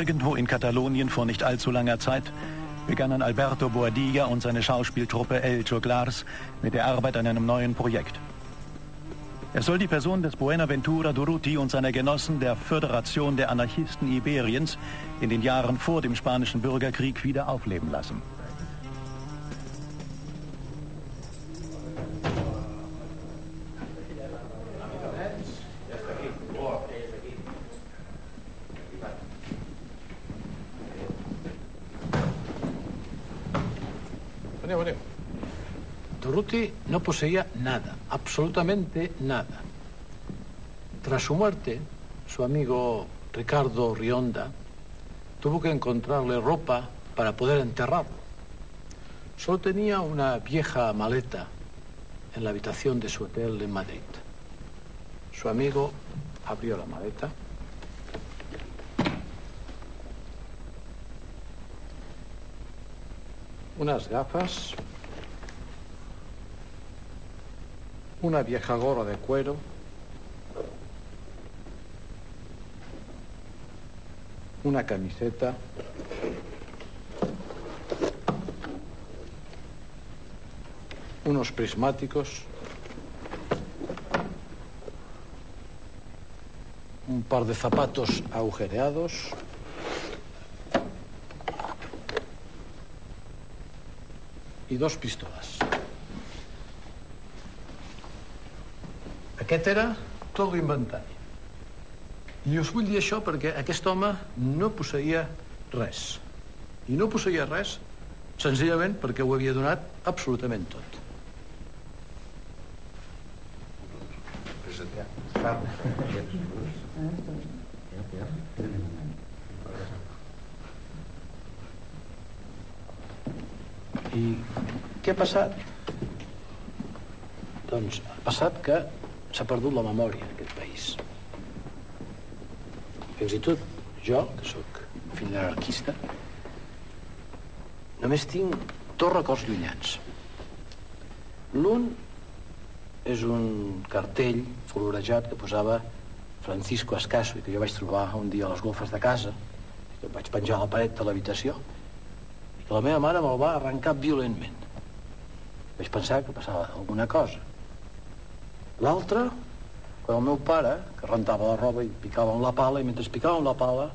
Irgendwo in Katalonien vor nicht allzu langer Zeit begannen Alberto Boadilla und seine Schauspieltruppe El Joglars mit der Arbeit an einem neuen Projekt. Er soll die Person des Buenaventura Durruti und seiner Genossen der Föderation der Anarchisten Iberiens in den Jahren vor dem Spanischen Bürgerkrieg wieder aufleben lassen. Poseía nada, absolutamente nada. Tras su muerte, su amigo Ricardo Rionda tuvo que encontrarle ropa para poder enterrarlo. Solo tenía una vieja maleta en la habitación de su hotel en Madrid. Su amigo abrió la maleta. Unas gafas, una vieja gorra de cuero, una camiseta, unos prismáticos, un par de zapatos agujereados, y dos pistolas. Aquest era tot l'inventari. I us vull dir això perquè aquest home no posseïa res. I no posseïa res senzillament perquè ho havia donat absolutament tot. I què ha passat? Doncs ha passat que s'ha perdut la memòria en aquest país. Fins i tot jo, que sóc fill d'anarquista, només tinc dos records llunyans. L'un és un cartell florejat que posava Francisco Escaso i que jo vaig trobar un dia a les golfes de casa que vaig penjar a la paret de l'habitació i que la meva mare me'l va arrencar violentment. Vaig pensar que passava alguna cosa. L'altre, quan el meu pare, que rentava la roba i picava amb la pala, i mentre picava amb la pala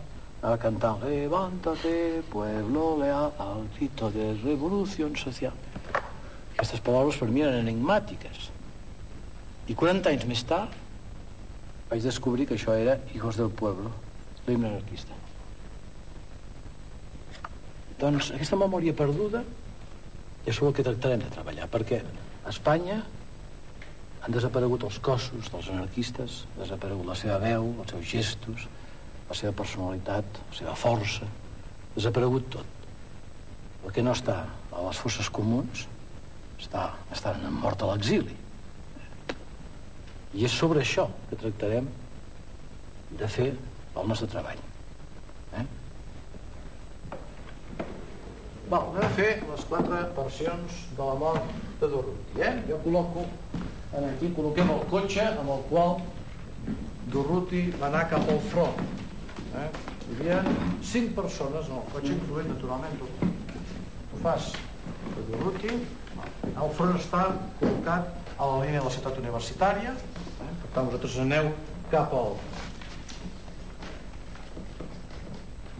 anava cantant Levántate, pueblo leal, al grito de revolución social. Aquestes paraules per mi eren enigmàtiques. I 40 anys més tard vaig descobrir que això era Hijos del Pueblo, l'himne anarquista. Doncs aquesta memòria perduda és el que tractarem de treballar, perquè a Espanya han desaparegut els cossos dels anarquistes, ha desaparegut la seva veu, els seus gestos, la seva personalitat, la seva força, ha desaparegut tot. El que no està a les fosses comuns està, està mort a l'exili. I és sobre això que tractarem de fer el nostre treball. Eh? Val, anem a fer les quatre versions de la mort de Durruti. Eh? Jo col·loco, en aquí col·loquem el cotxe amb el qual Durruti va anar cap al front. Eh? Hi havia cinc persones en el cotxe, incloent naturalment tu. Tu fas de Durruti, el front està col·locat a la línia de la ciutat universitària, eh? per tant vosaltres aneu cap al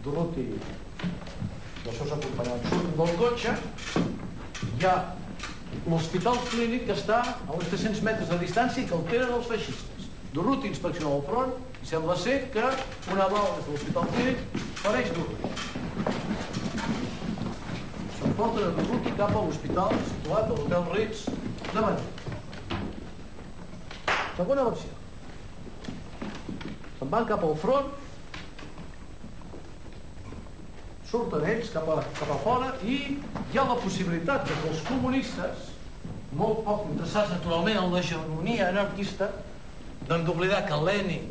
Durruti i els seus acompanyants surten del cotxe, hi ha l'hospital clínic que està a uns 300 metres de distància i que alteren els feixistes. Durruti inspecciona el front i sembla ser que una bala des de l'hospital clínic fareix Durruti. S'emporten a Durruti cap a l'hospital situat a l'hotel Ritz de Madrid. Segona versió. Se'n van cap al front, surten ells cap a, cap a fora i hi ha la possibilitat que els comunistes, molt poc interessats naturalment en l'hegemonia anarquista, doncs d'oblidar que Lenin,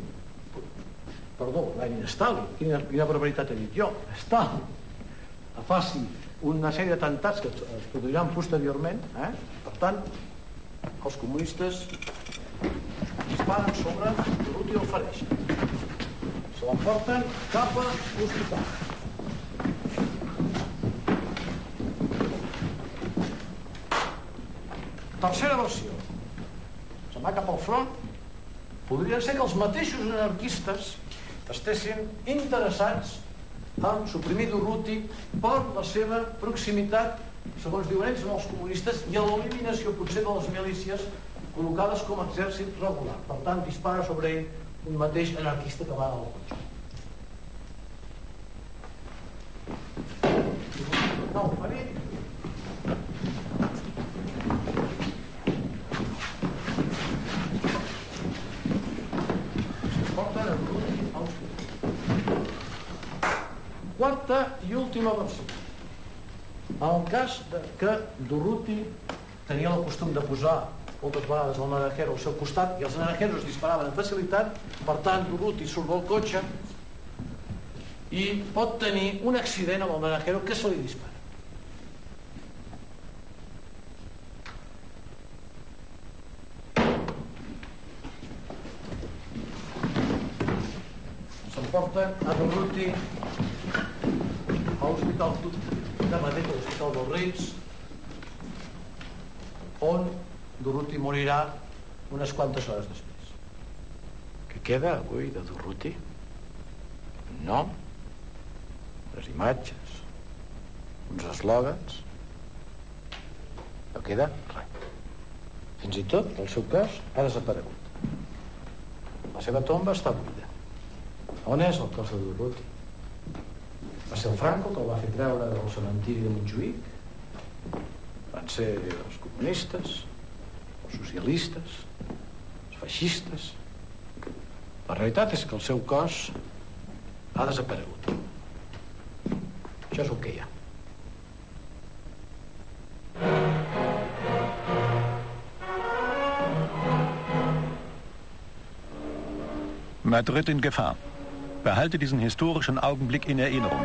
perdó, Lenin, Stalin, quina, quina barbaritat he dit jo, Stalin, faci una sèrie d'atemptats que es produiran posteriorment, eh? per tant, els comunistes disparen sobre el fareix. Se l'emporten cap a l'hospital. Tercera versió. Se'n va cap al front. Podria ser que els mateixos anarquistes estessin interessats en suprimir Durruti per la seva proximitat, segons diuen ells, amb els comunistes i a l'eliminació potser de les milícies col·locades com a exèrcit regular. Per tant, dispara sobre ell un mateix anarquista que va al cotxe. No, Quarta i última versió. En el cas de que Durruti tenia el costum de posar moltes vegades el naranjero al seu costat i els naranjeros disparaven amb facilitat, per tant Durruti surt del cotxe i pot tenir un accident amb el naranjero que se li dispara. S'emporta a Durruti a l'Hospital de Madrid, a l'Hospital dels Reis, on Durruti morirà unes quantes hores després. Què queda avui de Durruti? Nom, unes imatges, uns eslògans... No queda res. Fins i tot, el seu cos ha desaparegut. La seva tomba està buida. On és el cos de Durruti? Va ser el Franco que el va fer treure del cementiri de Montjuïc. Van ser els comunistes, els socialistes, els feixistes. La realitat és que el seu cos ha desaparegut. Ha. Madrid in Gefahr. Behalte diesen historischen Augenblick in Erinnerung.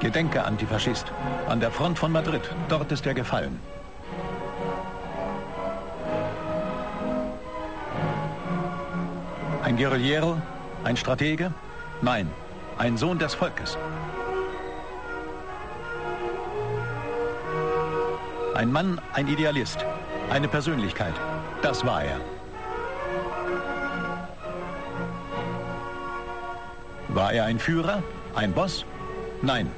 Gedenke, Antifaschist. An der Front von Madrid. Dort ist er gefallen. Ein Guerillero? Ein Stratege? Nein, ein Sohn des Volkes. Ein Mann, ein Idealist. Eine Persönlichkeit. Das war er. War er ein Führer? Ein Boss? Nein.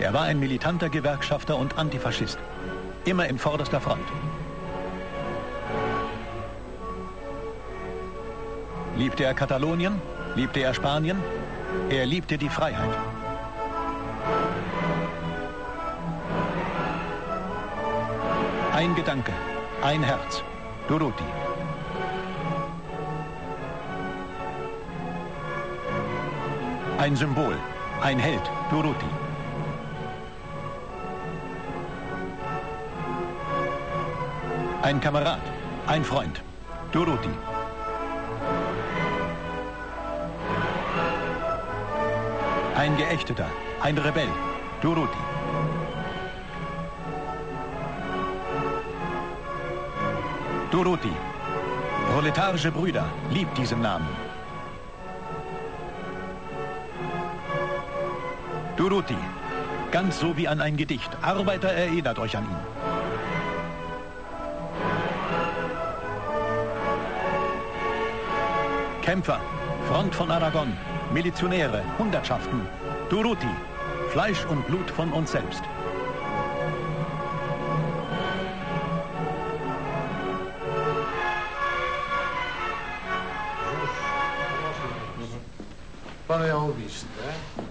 Er war ein militanter Gewerkschafter und Antifaschist. Immer in vorderster Front. Liebte er Katalonien? Liebte er Spanien? Er liebte die Freiheit. Ein Gedanke, ein Herz. Durruti. Ein Symbol, ein Held. Durruti. Ein Kamerad, ein Freund. Durruti. Ein Geächteter, ein Rebell. Durruti. Durruti. Proletarische Brüder, liebt diesen Namen. Durruti. Ganz so wie an ein Gedicht. Arbeiter erinnert euch an ihn. Kämpfer, Front von Aragon, Milizionäre, Hundertschaften. Durruti. Fleisch und Blut von uns selbst. Eh?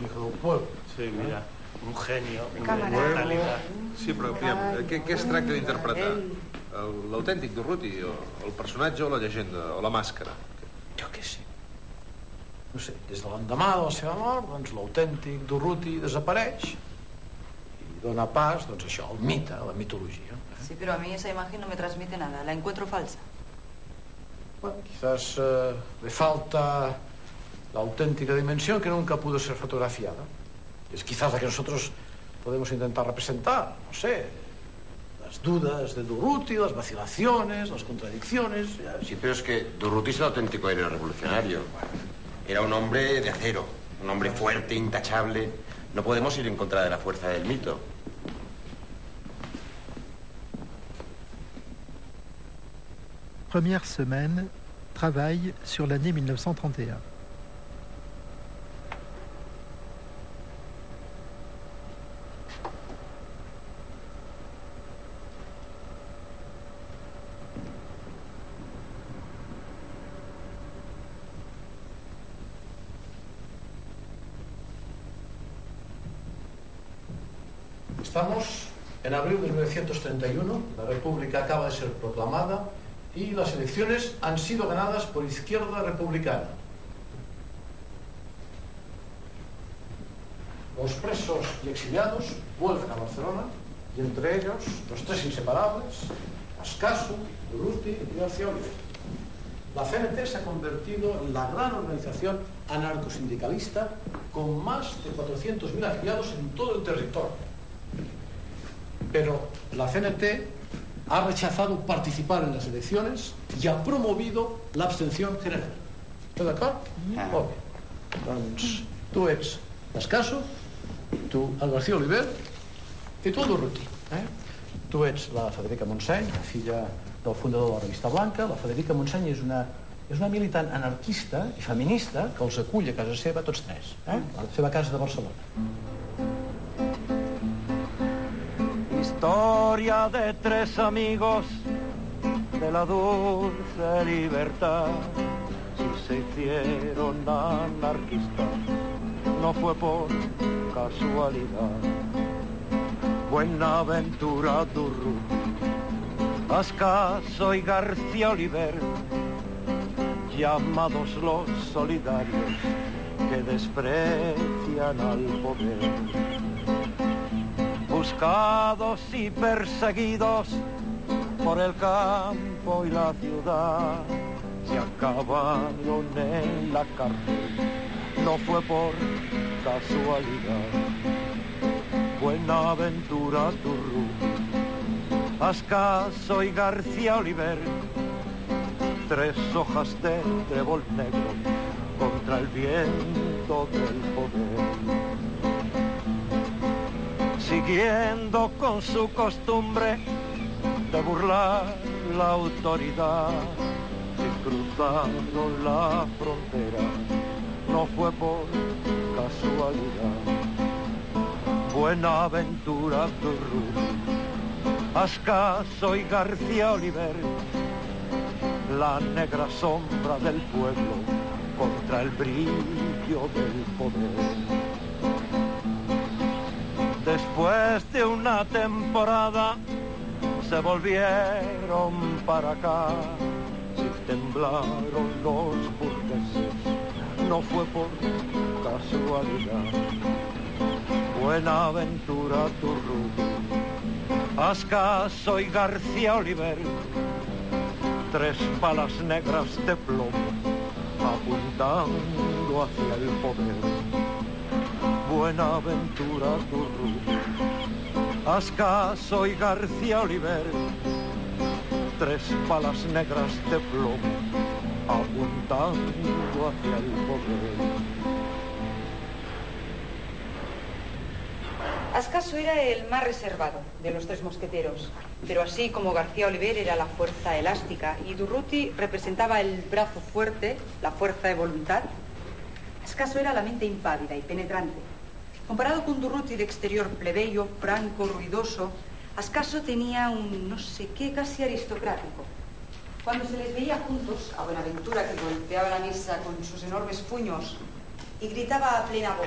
Del pueblo. Sí, mira, un genio, una. Sí, però aviam, què, què es tracta d'interpretar? El- L'autèntic Durruti, o el personatge o la llegenda, o la màscara? No sé, des de l'endemà de la seva mort, doncs l'autèntic Durruti desapareix i dona pas, doncs això, al mite, a la mitologia. Sí, pero a mí esa imagen no me transmite nada. La encuentro falsa. Bueno, quizás eh, le falta la auténtica dimensión que nunca pudo ser fotografiada. Es quizás la que nosotros podemos intentar representar, no sé, la las dudas de Durruti, las vacilaciones, las contradicciones. Sí, pero es que Durruti es el auténtico héroe revolucionario. Era un hombre de acero, un hombre fuerte, intachable. No podemos ir en contra de la fuerza del mito. Première semaine, travail sur l'année 1931. Estamos en abril de 1931, la República acaba de ser proclamada y las elecciones han sido ganadas por izquierda republicana. Los presos y exiliados vuelven a Barcelona y entre ellos los tres inseparables, Ascaso, Urruti y García Oliver. La CNT se ha convertido en la gran organización anarcosindicalista con más de 400.000 afiliados en todo el territorio. Pero la CNT ha rechazado participar en las elecciones y ha promovido l'abstenció general. Esteu d'acord? Ah. Molt bé. Doncs tu ets l'Escaso, tu el García Oliver i tu el Durruti. Eh? Tu ets la Federica Montseny, la filla del fundador de la revista Blanca. La Federica Montseny és una, és una militant anarquista i feminista que els acull a casa seva tots tres, eh? a la seva casa de Barcelona. Historia de tres amigos de la dulce libertad. Si se hicieron anarquistas, no fue por casualidad. Buenaventura Durru, Ascaso y García Oliver, llamados los solidarios que desprecian al poder buscados y perseguidos por el campo y la ciudad, se acabaron en la cárcel, no fue por casualidad. Buenaventura Turru, Ascaso y García Oliver, tres hojas de trébol negro contra el viento del poder siguiendo con su costumbre de burlar la autoridad. Si cruzaron la frontera, no fue por casualidad. Buenaventura Turru, Ascaso y García Oliver, la negra sombra del pueblo contra el brillo del poder. Después de una temporada se volvieron para acá y temblaron los burgueses. No fue por casualidad. Buenaventura Turru, Ascaso y García Oliver, tres balas negras de plomo apuntando hacia el poder. Buenaventura Turru, Ascaso y García Oliver, tres balas negras de plomo apuntando hacia el poder. Ascaso era el más reservado de los tres mosqueteros, pero así como García Oliver era la fuerza elástica y Durruti representaba el brazo fuerte, la fuerza de voluntad, Ascaso era la mente impávida y penetrante. Comparado con Durruti de exterior plebeyo, franco, ruidoso, Ascaso tenía un no sé qué casi aristocrático. Cuando se les veía juntos, a Buenaventura que golpeaba la mesa con sus enormes puños y gritaba a plena voz,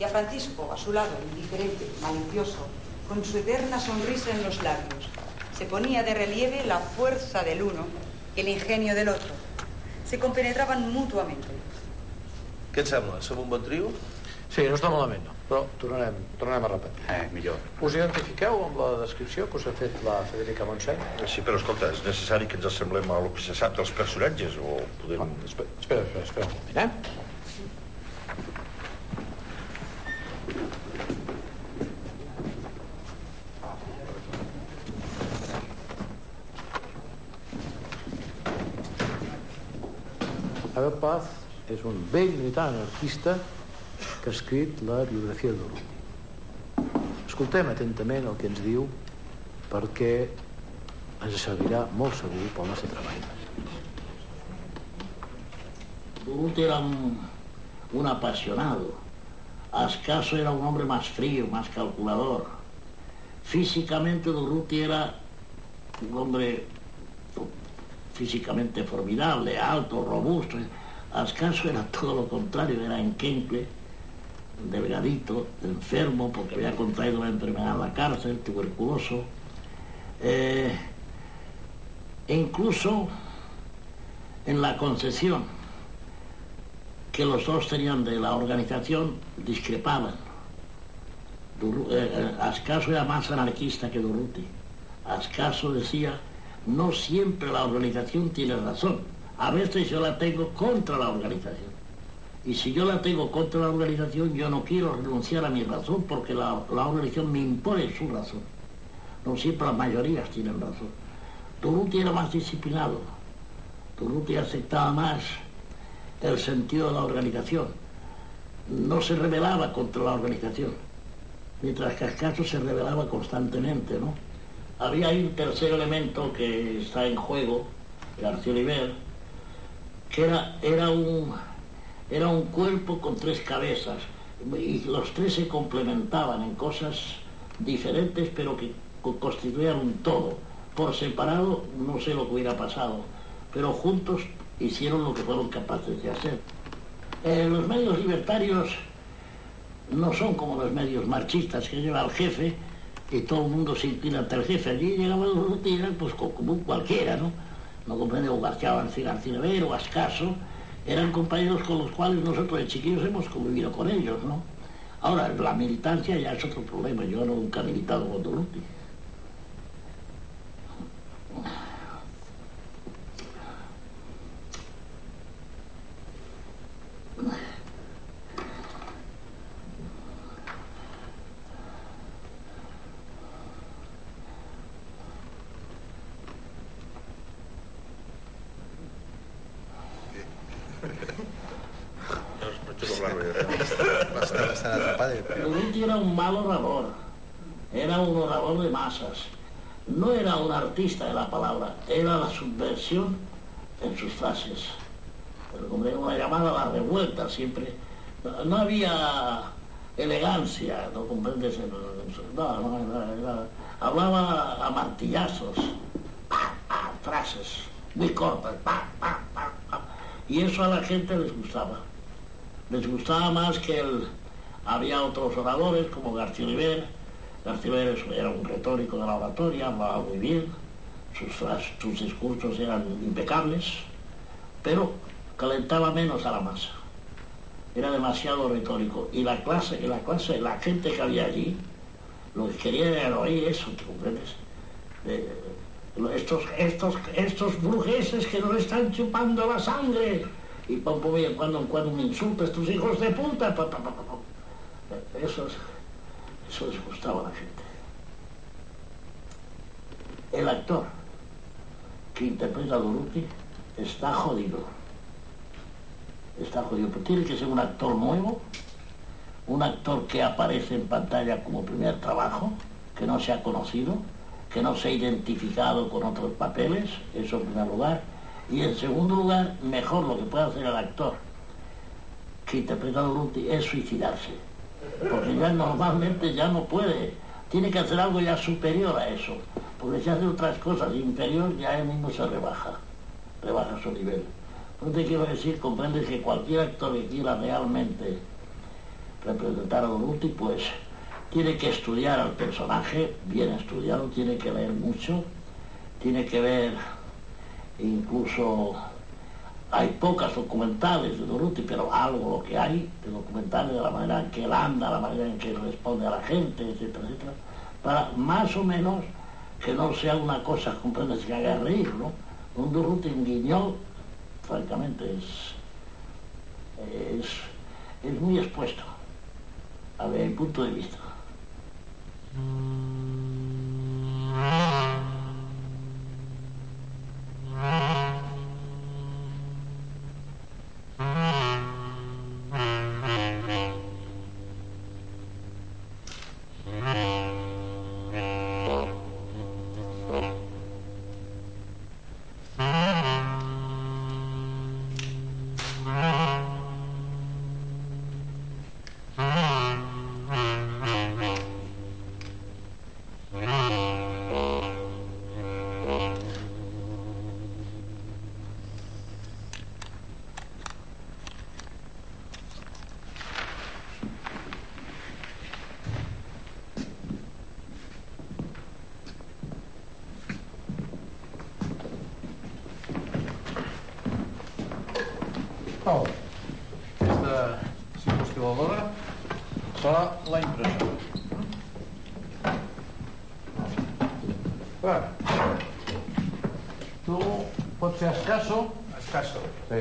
y a Francisco a su lado, indiferente, malicioso, con su eterna sonrisa en los labios, se ponía de relieve la fuerza del uno y el ingenio del otro. Se compenetraban mutuamente. Què et sembla? Som un bon trio? Sí, no està malament, no. Però tornarem, tornarem a repetir. Eh, millor. Us identifiqueu amb la descripció que us ha fet la Federica Montseny? Sí, però escolta, és necessari que ens assemblem a el que se sap dels personatges o podem... Ah, espera, espera, espera, espera un moment, eh? Abel Paz és un vell militar anarquista que ha escrit la biografia de Durruti. Escoltem atentament el que ens diu perquè ens servirà molt segur pel nostre treball. Durruti era un, un apasionado. Ascaso era un hombre más frío, más calculador. Físicamente Durruti era un hombre físicamente formidable, alto, robusto. Ascaso era todo lo contrario, era enquencle, delgadito, enfermo, porque había contraído la enfermedad en la cárcel, tuberculoso. Eh, incluso en la concesión que los dos tenían de la organización discrepaban. Dur eh, eh, Ascaso era más anarquista que Durruti. Ascaso decía, no siempre la organización tiene razón. A veces yo la tengo contra la organización. Y si yo la tengo contra la organización, yo no quiero renunciar a mi razón porque la, organización me impone su razón. No siempre las mayorías tienen razón. Durruti era más disciplinado. Durruti aceptaba más el sentido de la organización. No se rebelaba contra la organización, mientras que se rebelaba constantemente, ¿no? Había un tercer elemento que está en juego, García Oliver, que era, era, un, era un cuerpo con tres cabezas, y los tres se complementaban en cosas diferentes, pero que constituían un todo. Por separado no sé lo que hubiera pasado, pero juntos hicieron lo que fueron capaces de hacer. Eh, los medios libertarios no son como los medios marchistas que lleva al jefe y todo el mundo se inclina ante el jefe. Allí llegaba los rutinas pues como cualquiera, ¿no? No comprende o García García o Ascaso, eran compañeros con los cuales nosotros de chiquillos hemos convivido con ellos, ¿no? Ahora, la militancia ya es otro problema. Yo nunca he militado con Durruti. Durruti era un mal orador, era un orador de masas. No era un artista de la palabra, era la subversión en sus frases. Pero como una llamada a la revuelta siempre. No, había elegancia, no comprendes. No, hablaba a martillazos, frases muy cortas, y eso a la gente les gustaba. Les gustaba más que el... Había otros oradores como García Oliver. García Oliver era un retórico de la oratoria, hablaba muy bien, sus, sus discursos eran impecables, pero calentaba menos a la masa. Era demasiado retórico. Y la clase, la clase, la gente que había allí, lo que quería era oír eso, ¿te comprendes? De- estos, estos, estos burgueses que nos están chupando la sangre. Y pum, pum, y cuando, cuando me insultas tus hijos de puta. Eso, es- eso les gustaba a la gente. El actor que interpreta a Durruti está jodido. Está jodido. Pero tiene que ser un actor nuevo, un actor que aparece en pantalla como primer trabajo, que no se ha conocido, que no se ha identificado con otros papeles, eso en primer lugar. Y en segundo lugar, mejor lo que puede hacer el actor que interpreta a Durruti es suicidarse. Porque ya normalmente ya no puede. Tiene que hacer algo ya superior a eso. Porque si hace otras cosas inferior, ya él mismo se rebaja. Rebaja su nivel. Te quiero decir, comprendes que cualquier actor que quiera realmente representar a Durruti, pues tiene que estudiar al personaje, bien estudiado, tiene que leer mucho, tiene que ver incluso hay pocas documentales de Durruti, pero algo lo que hay de documentales de la manera en que él anda, la manera en que responde a la gente, etcétera, etcétera, para más o menos que no sea una cosa, comprendes, que haga reír, ¿no? Un Durruti en Guiñol, francamente, es, es, muy expuesto, a mi punto de vista. Oh.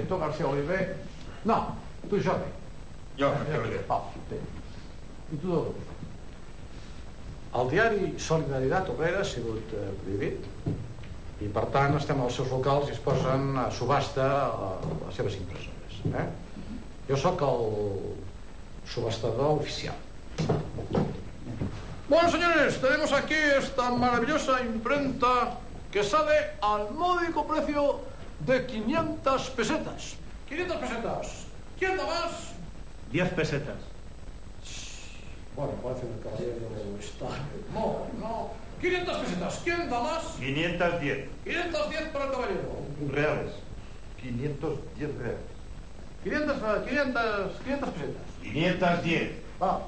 Tu García Oliver? No, tu Jordi. Jo, García Oliver. Oh, sí. I tu d'on? El diari Solidaritat Obrera ha sigut eh, prohibit i per tant estem als seus locals i es posen a subhasta eh, les seves impressores. Eh? Jo sóc el subhastador oficial. Bueno, señores, tenemos aquí esta maravillosa imprenta que sale al módico precio de 500 pesetas. 500 pesetas. ¿Quién da más? 10 pesetas. Bueno, parece que el caballero está... No, no. 500 pesetas. ¿Quién da más? 510 510 para el caballero. reales. 510 reales. 500, eh, 500, 500 pesetas. 510 Va,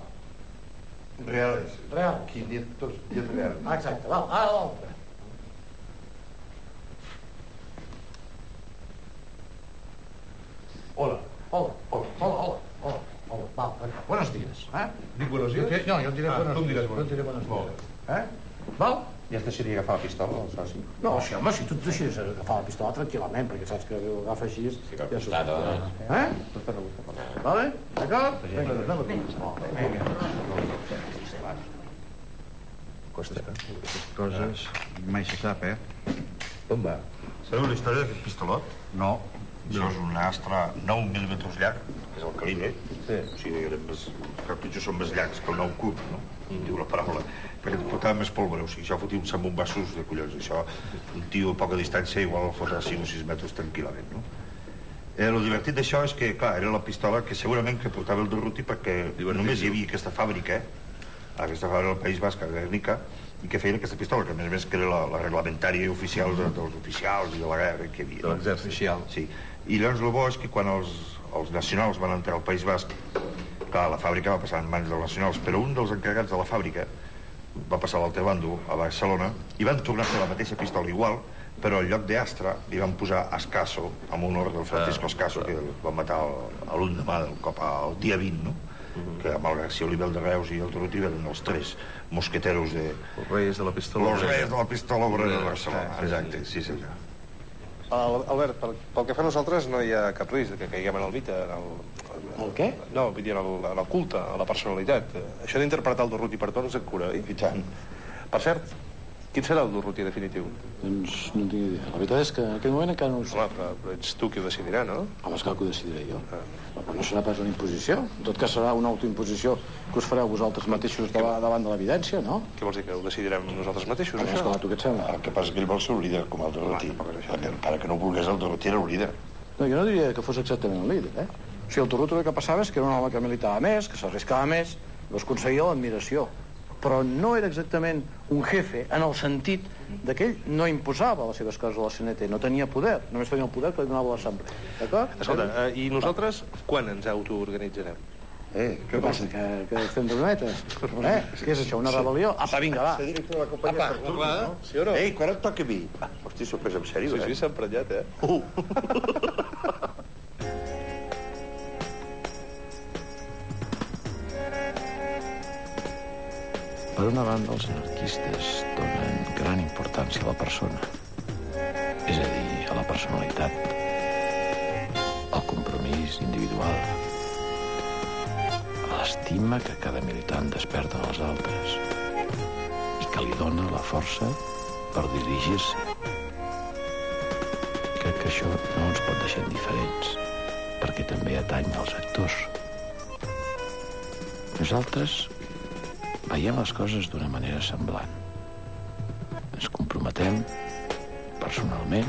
Reales. real. 510 reales. Ah, exacte, va, ara l'altre. Hola. Hola, hola, hola, hola, hola, hola, va, venga, buenos días, eh? Dic buenos Jo, días? no, jo diré Ah, buenos tu em diràs jo buenos diré buenos días. Eh? Val? Ja es deixaria agafar la pistola, el soci? No, sí, home, si tu et deixes agafar la pistola tranquil·lament, perquè saps que l'agafa així... Ja s'ho Claro. Eh? Vale? D'acord? Vinga, anem aquí. Vinga. Costa. Aquestes coses mai se sap, eh? On va? Sabeu la història d'aquest pistolot? No. Això és un astre 9 mil·límetres llarg, que és el calibre. Sí. O sigui, eren més, els cartutxos són més llargs que el 9 cub, no? Mm. Diu la paraula. Perquè et portava més pólvora, o sigui, això fotia uns sambombassos de collons. Això, un tio a poca distància igual el fotrà 5 o 6 metres tranquil·lament, no? Eh, el divertit d'això és que, clar, era la pistola que segurament que portava el Durruti perquè només hi havia aquesta fàbrica, eh? aquesta fàbrica del País Basc, a Guernica, i que feien aquesta pistola, que a més a més que era la, la reglamentària oficial de, dels oficials i de la guerra que hi havia. De l'exèrcit. Oficial. Sí. I llavors el bo és que quan els, els nacionals van entrar al País Basc, clar, la fàbrica va passar en mans dels nacionals, però un dels encarregats de la fàbrica va passar a l'altre bando, a Barcelona, i van tornar a fer la mateixa pistola igual, però en lloc d'Astra li van posar Escasso, amb honor del Francisco Escasso, que el van matar l'endemà del cop, el dia 20, no? Que amb el García Olivel de Reus i el Torotí eren els tres mosqueteros de... Els reis de la pistola. Los Reyes de la Pistola Obrera de. Barcelona. Sí, sí, Exacte, sí senyor. Al- Albert, pel, pel que fa a nosaltres no hi ha cap risc que caiguem en el mite, en el... El què? No, vull dir, en el, en el culte, a la personalitat. Això d'interpretar el Durruti per torns et cura, oi? I tant. Per cert, quin serà el Durruti definitiu? Doncs no en tinc idea. La veritat és que en aquest moment encara no ho sé. Home, però, però ets tu qui ho decidirà, no? Home, esclar que ho decidiré jo. Però no serà pas una imposició. En tot cas serà una autoimposició que us fareu vosaltres mateixos davant, davant de l'evidència, no? Què vols dir, que ho decidirem nosaltres mateixos, Home, això? esclar, tu què et sembla? El que passa és que ell vol ser un líder, com el Dorotí. Perquè encara que no volgués, el Dorotí era un líder. No, jo no diria que fos exactament el líder, eh? O sigui, el Torruto el que passava és que era un home que militava més, que s'arriscava més, llavors aconseguia l'admiració. Però no era exactament un jefe en el sentit de que ell no imposava les seves coses a la CNT, no tenia poder, només tenia el poder que li donava l'assemblea. D'acord? Escolta, eh, i nosaltres quan ens autoorganitzarem? Eh, què passa? Que, que fem brometes? Eh? Què és això, una rebel·lió? Apa, vinga, va. Ser director de la companyia... Apa, clar, sí o no? Ei, quan et toca a mi? Hosti, s'ho pres en sèrio, Sí, eh? sí, s'ha emprenyat, eh? Uh. Per una banda, els anarquistes donen gran importància a la persona, és a dir, a la personalitat, al compromís individual, a l'estima que cada militant desperta en els altres i que li dona la força per dirigir-se. Crec que això no ens pot deixar indiferents, perquè també atany als actors. Nosaltres veiem les coses d'una manera semblant. Ens comprometem personalment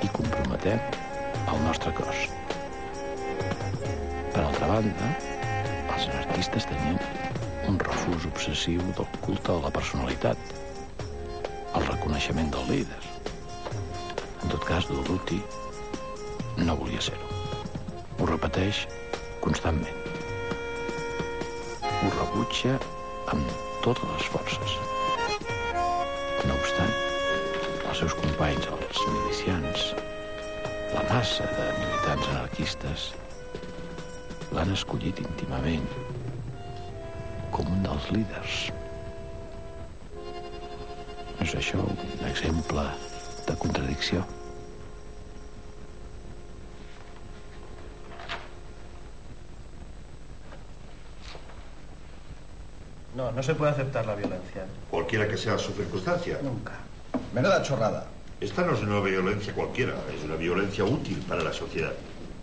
i comprometem el nostre cos. Per altra banda, els anarquistes tenien un refús obsessiu del culte a la personalitat, el reconeixement del líder. En tot cas, Durruti no volia ser-ho. Ho repeteix constantment ho rebutja amb totes les forces. No obstant, els seus companys, els milicians, la massa de militants anarquistes l'han escollit íntimament com un dels líders. És això un exemple de contradicció? No, no se puede aceptar la violencia. Cualquiera que sea su circunstancia. Nunca. Menuda chorrada. Esta no es una violencia cualquiera, es una violencia útil para la sociedad.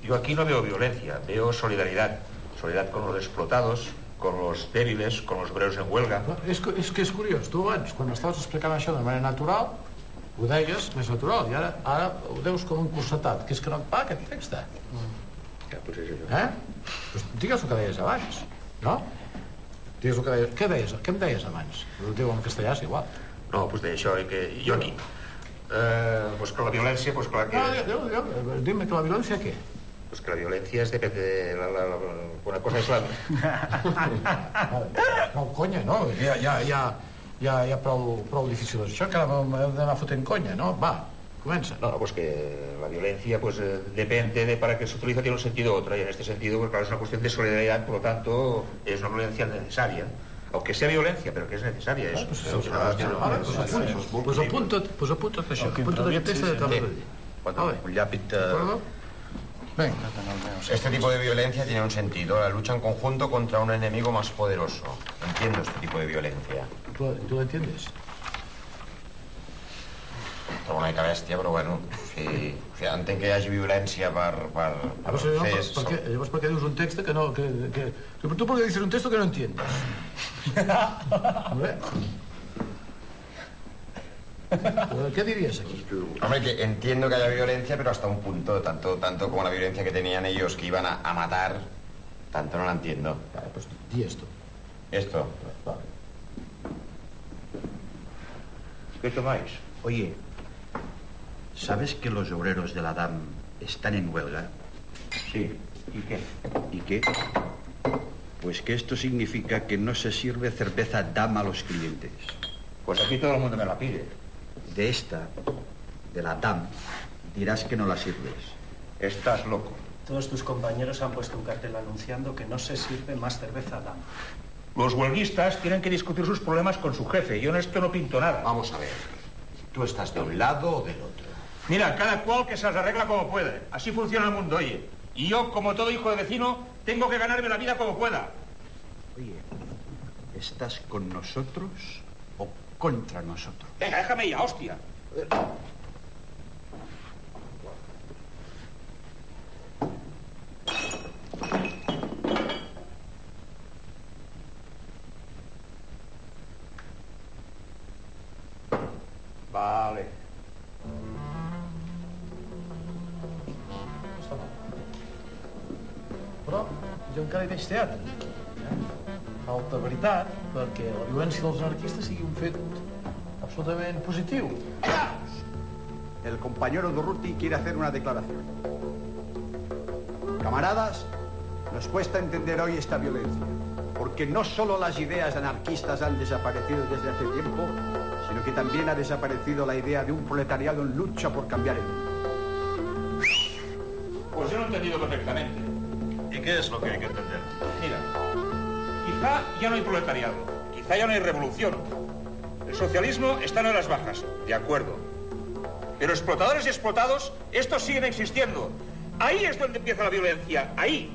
Yo aquí no veo violencia, veo solidaridad. Solidaridad con los explotados, con los débiles, con los obreros en huelga. És, que- és que és curiós, tu abans, quan estaves explicant això de manera natural, ho deies més natural, i ara, ara ho deus com un cursetat, que és que no et va aquest text. Ja, pues és això. Eh? Pues digues el que deies abans, no? Digues el que deies. Què deies? Què em deies abans? Ho diu en castellà, és igual. No, pues de això, que jo aquí. Eh, pues con la violencia, pues clar que... No, diu, diu, dime que la violència què? Pues que la violencia es depende de la, la, la, una cosa es la... No, conya, no? Ja, ja, ja, ja, ja prou, prou difícil és això, que ara m'he d'anar fotent conya, no? Va, comença. No, no, pues que la violencia pues eh, depende de para qué se utiliza tiene un sentido u otro y en este sentido pues claro es una cuestión de solidaridad por lo tanto es una violencia necesaria aunque sea violencia pero que es necesaria es, pues, es una ah, cuestión- vale, pues apunta, pues apunta't, pues apunta't això, apunta't aquest text de de un llapit... eh, Venga. Este tipo de violencia tiene un sentido, la lucha en conjunto contra un enemigo más poderoso. Entiendo este tipo de violencia. Tu, tu l'entiendes? Trobo una mica bèstia, però bueno, sí, o sigui, entenc que hi hagi violència per, per, per no, per, fer... per què, llavors per què dius un text que no... Que, que, que, tu per què dices un texto que no entiendes? ¿Qué dirías aquí? Hombre, que entiendo que haya violencia, pero hasta un punto, tanto, tanto como la violencia que tenían ellos que iban a, a matar, tanto no la entiendo. Vale, pues di esto. Esto. ¿Qué tomáis? Oye, ¿sabes que los obreros de la DAM están en huelga? Sí. ¿Y qué? ¿Y qué? Pues que esto significa que no se sirve cerveza DAM a los clientes. Pues aquí todo el mundo me la pide. De esta, de la DAM, dirás que no la sirves. Estás loco. Todos tus compañeros han puesto un cartel anunciando que no se sirve más cerveza DAM. Los huelguistas tienen que discutir sus problemas con su jefe. Yo en esto no pinto nada. Vamos a ver. ¿Tú estás de un lado o del otro? Mira, cada cual que se las arregla como puede. Así funciona el mundo, oye. Y yo, como todo hijo de vecino, tengo que ganarme la vida como pueda. Oye, ¿estás con nosotros o contra nosotros? Venga, déjame ya, hostia. Vale. Jo encara hi veig teatre. Eh? Falta veritat perquè la violència dels anarquistes sigui un fet absolutament positiu. El compañero Durruti quiere hacer una declaración. Camaradas, nos cuesta entender hoy esta violencia, porque no solo las ideas anarquistas han desaparecido desde hace tiempo, sino que también ha desaparecido la idea de un proletariado en lucha por cambiar el mundo. Pues yo lo he entendido perfectamente. ¿Y qué es lo que hay que entender? Mira, quizá ya no hay proletariado, quizá ya no hay revolución. El socialismo está en horas bajas, de acuerdo. Pero explotadores y explotados, estos siguen existiendo. Ahí es donde empieza la violencia, ahí.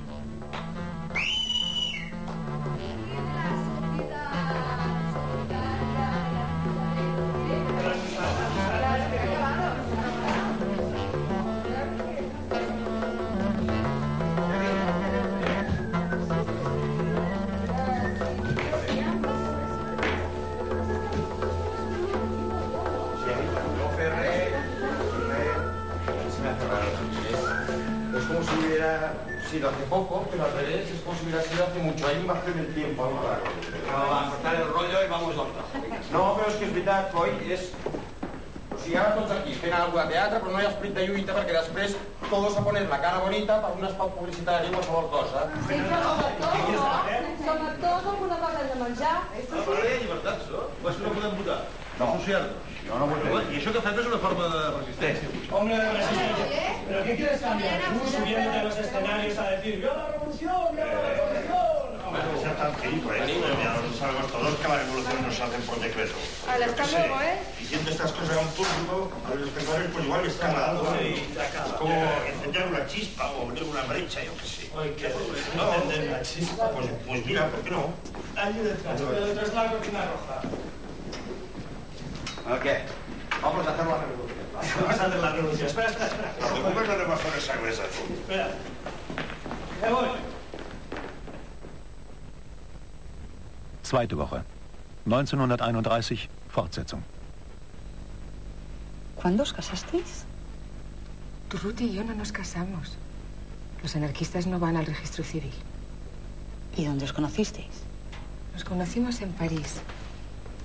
Teatre, però no hi ha esperit de lluita perquè després todos a poner la cara bonita per un espot publicitari o qualsevol cosa. Sí, però sobretot, no? Sobretot alguna cosa de menjar. Però ara hi ha llibertats, no? O que no podem votar? No. Associar-nos? Jo no vull I això que fem és una forma de resistència. Hombre, resistència. ¿Pero qué quieres cambiar? Tú subiéndote a los escenarios a decir ¡Viva la revolución! ¡Viva la revolución! Bueno, sea tan feliz, ¿eh? Ya lo sabemos todos que la revolución no se hace por decreto. Hala, hasta luego, ¿eh? Diciendo estas cosas a un público, a los espectadores, pues igual les caga algo. ¿no? Es como encender una chispa o abrir una brecha, yo qué sé. No, Encender una chispa. Pues, pues mira, ¿por qué no? Allí detrás, pero detrás de la cortina roja. Ok, vamos a hacer la revolución. Vamos a hacer la revolución. Espera, espera, espera. No te de rebajar esa gruesa. Espera. Me voy. Zweite Woche. 1931, Fortsetzung. ¿Cuándo os casasteis? Ruth y yo no nos casamos. Los anarquistas no van al registro civil. ¿Y dónde os conocisteis? Nos conocimos en París,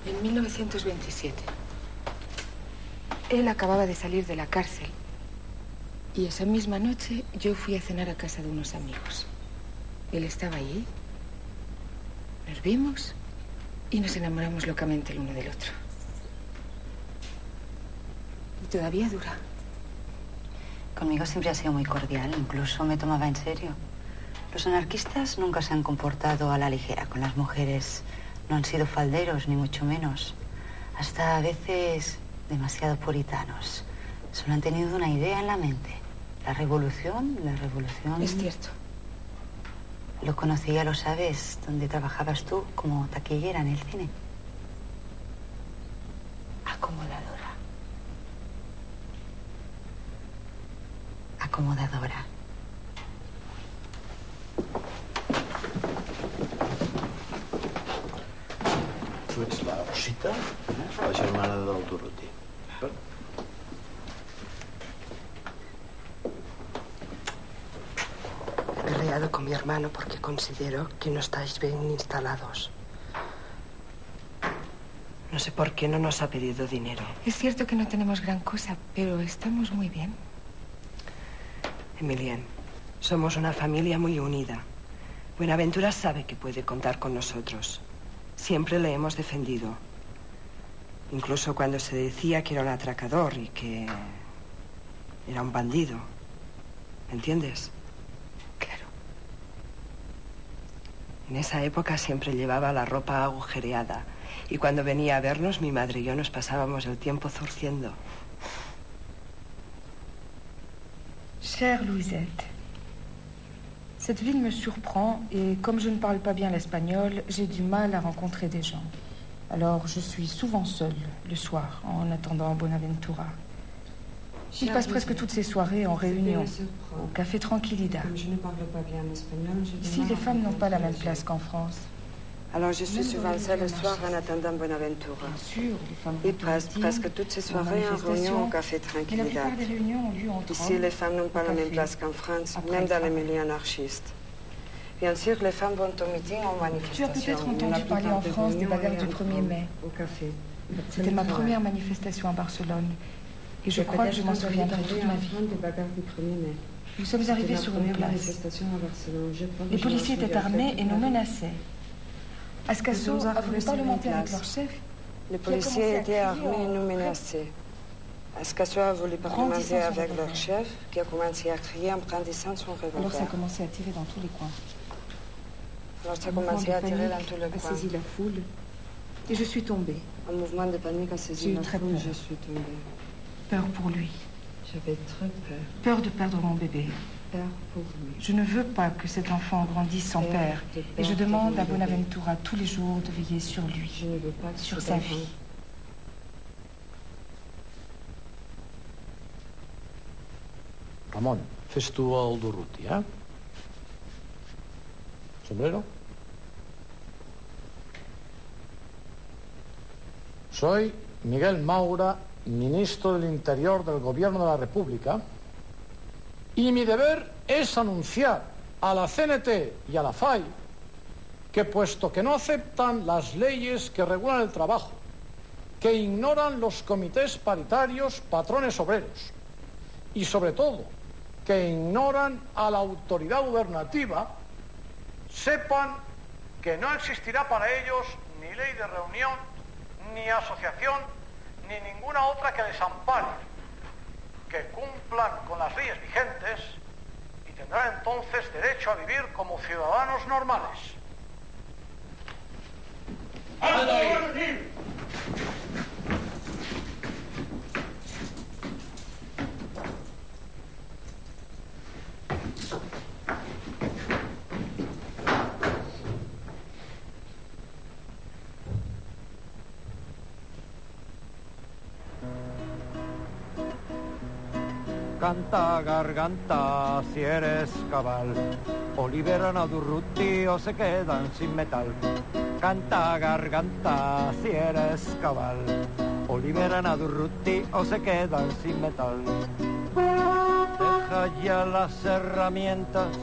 en 1927. Él acababa de salir de la cárcel. Y esa misma noche yo fui a cenar a casa de unos amigos. Él estaba allí. Nos vimos y nos enamoramos locamente el uno del otro. Y todavía dura. Conmigo siempre ha sido muy cordial, incluso me tomaba en serio. Los anarquistas nunca se han comportado a la ligera con las mujeres. No han sido falderos, ni mucho menos. Hasta a veces demasiado puritanos. Solo han tenido una idea en la mente. La revolución, la revolución... Es cierto. Lo conocí, ya lo sabes, donde trabajabas tú como taquillera en el cine. Acomodadora. Acomodadora. Tu ets la Rosita, eh? la germana del Dorotí. He peleado con mi hermano porque considero que no estáis bien instalados. No sé por qué no nos ha pedido dinero. Es cierto que no tenemos gran cosa, pero estamos muy bien. Emilien, somos una familia muy unida. Buenaventura sabe que puede contar con nosotros. Siempre le hemos defendido. Incluso cuando se decía que era un atracador y que era un bandido. ¿Me entiendes? En esa época siempre llevaba la ropa agujereada. Y cuando venía a vernos, mi madre y yo nos pasábamos el tiempo zurciendo. Chère Louisette, cette ville me surprend et comme je ne parle pas bien l'espagnol, j'ai du mal à rencontrer des gens. Alors je suis souvent seule le soir en attendant Bonaventura. Il passe presque toutes ses soirées en réunion, au café bien espagnol. Ici, les femmes n'ont pas la même place qu'en France. Alors je suis souvent seule le soir en attendant Bonaventura. Sûr, les femmes Il passe presque toutes ses soirées en réunion au café Mais la Tranquilidad. plupart des réunions ont lieu entre Ici, les femmes n'ont pas la même place qu'en France, même dans les milieux anarchistes. Bien sûr, les femmes vont au meeting, aux Tu as peut-être entendu parler en France des bagarres du entrent 1er mai. Au café. C'était ma première manifestation à Barcelone. Et je crois que je m'en souviendrai toute ma vie. Nous sommes arrivés sur une place. Les policiers étaient armés et nous menaçaient. Ascasso a voulu parlementer avec leur chef. Les a policiers étaient armés et nous menaçaient. Ascasso a voulu parlementer avec leur revolver. chef, qui a commencé à crier en brandissant son Alors ça a revolver. commencé à tirer dans tous les coins. Alors ça a commencé à tirer dans tous les a coins. saisi la foule et je suis tombée. Un mouvement de panique a J'ai saisi eu la très foule, peur. je suis tombée. Peur pour lui. J'avais très peur. Peur de perdre mon bébé. Peur pour lui. Je ne veux pas que cet enfant grandisse sans Peur père. Et je demande à bébé. Bonaventura tous les jours de veiller sur lui, Je ne veux pas que sur sa enfant vie. Ramon, fes tu el Durruti, eh? Sombrero? Soy Miguel Maura, ministro del Interior del Gobierno de la República, y mi deber es anunciar a la CNT y a la FAI que puesto que no aceptan las leyes que regulan el trabajo, que ignoran los comités paritarios patrones obreros y sobre todo que ignoran a la autoridad gubernativa, sepan que no existirá para ellos ni ley de reunión, ni asociación, ni ninguna otra que les ampare. que cumplan con las leyes vigentes y tendrán entonces derecho a vivir como ciudadanos normales. Canta garganta si eres cabal, o liberan a Durruti o se quedan sin metal. Canta garganta si eres cabal, o liberan a Durruti o se quedan sin metal. Deja ya las herramientas,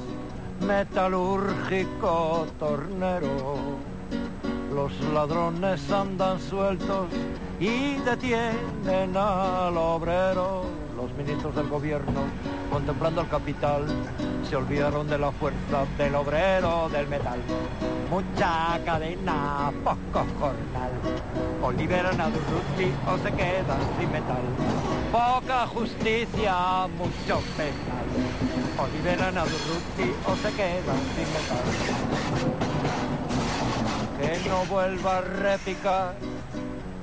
metalúrgico tornero. Los ladrones andan sueltos y detienen al obrero. Ministros del gobierno, contemplando el capital, se olvidaron de la fuerza del obrero del metal. Mucha cadena, poco jornal. O liberan a Durruti o se quedan sin metal. Poca justicia, mucho penal. O liberan a Durruti o se quedan sin metal. Que no vuelva a repicar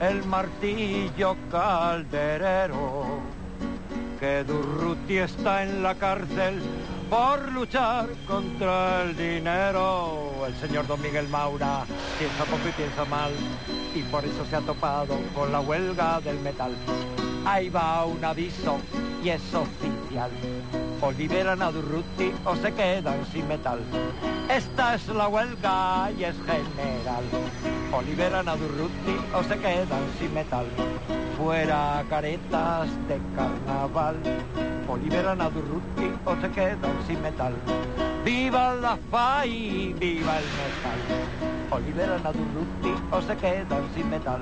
el martillo calderero que Durruti está en la cárcel por luchar contra el dinero. El señor Don Miguel Maura piensa poco y piensa mal y por eso se ha topado con la huelga del metal. Ahí va un aviso y es oficial. O liberan a Durruti o se quedan sin metal. Esta es la huelga y es general. O liberan o se quedan sin metal. Fuera caretas de carnaval. O liberan o se quedan sin metal. ¡Viva la FAI! ¡Viva el metal! O liberan a o se quedan sin metal.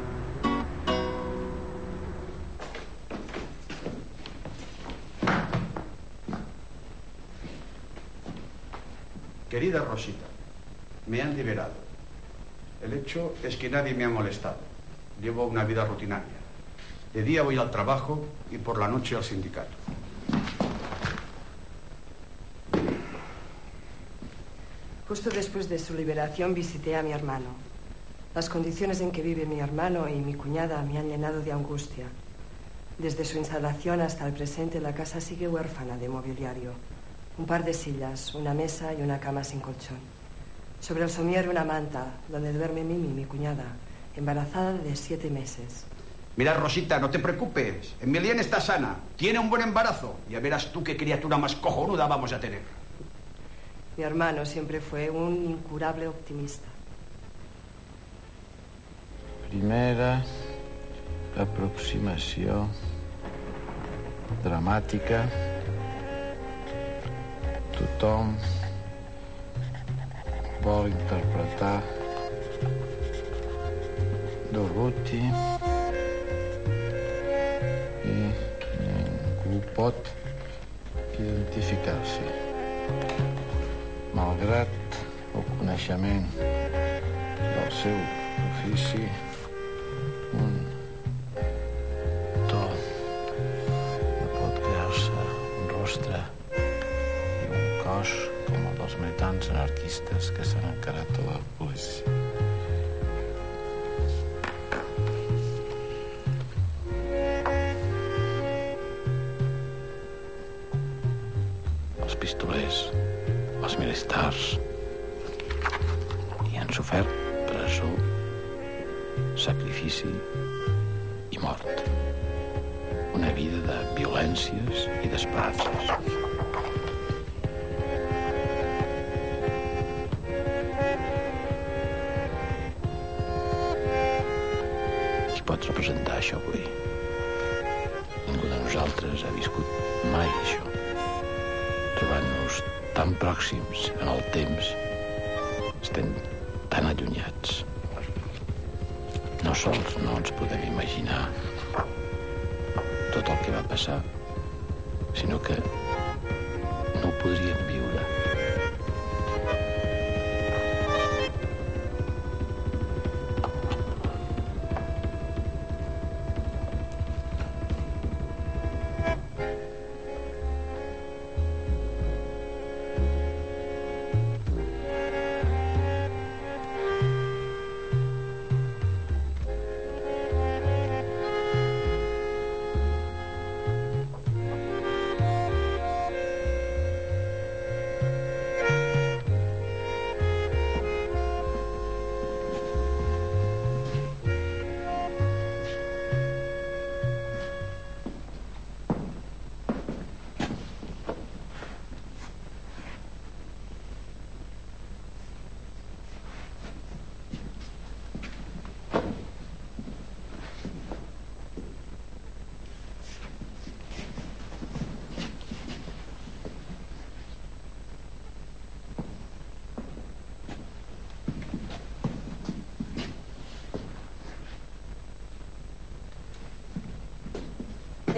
Querida Rosita, me han liberado. El hecho es que nadie me ha molestado. Llevo una vida rutinaria. De día voy al trabajo y por la noche al sindicato. Justo después de su liberación visité a mi hermano. Las condiciones en que vive mi hermano y mi cuñada me han llenado de angustia. Desde su instalación hasta el presente, la casa sigue huérfana de mobiliario. Un par de sillas, una mesa y una cama sin colchón. Sobre el somier una manta, donde duerme Mimi, mi cuñada, embarazada de siete meses. Mira, Rosita, no te preocupes. Emiliana está sana. Tiene un buen embarazo. Ya verás tú qué criatura más cojonuda vamos a tener. Mi hermano siempre fue un incurable optimista. Primera aproximació dramàtica. Tothom vol interpretar Dorothy i ningú pot identificar-s'hi. Malgrat el coneixement del seu ofici, anarquistes que s'han encarat a la policia.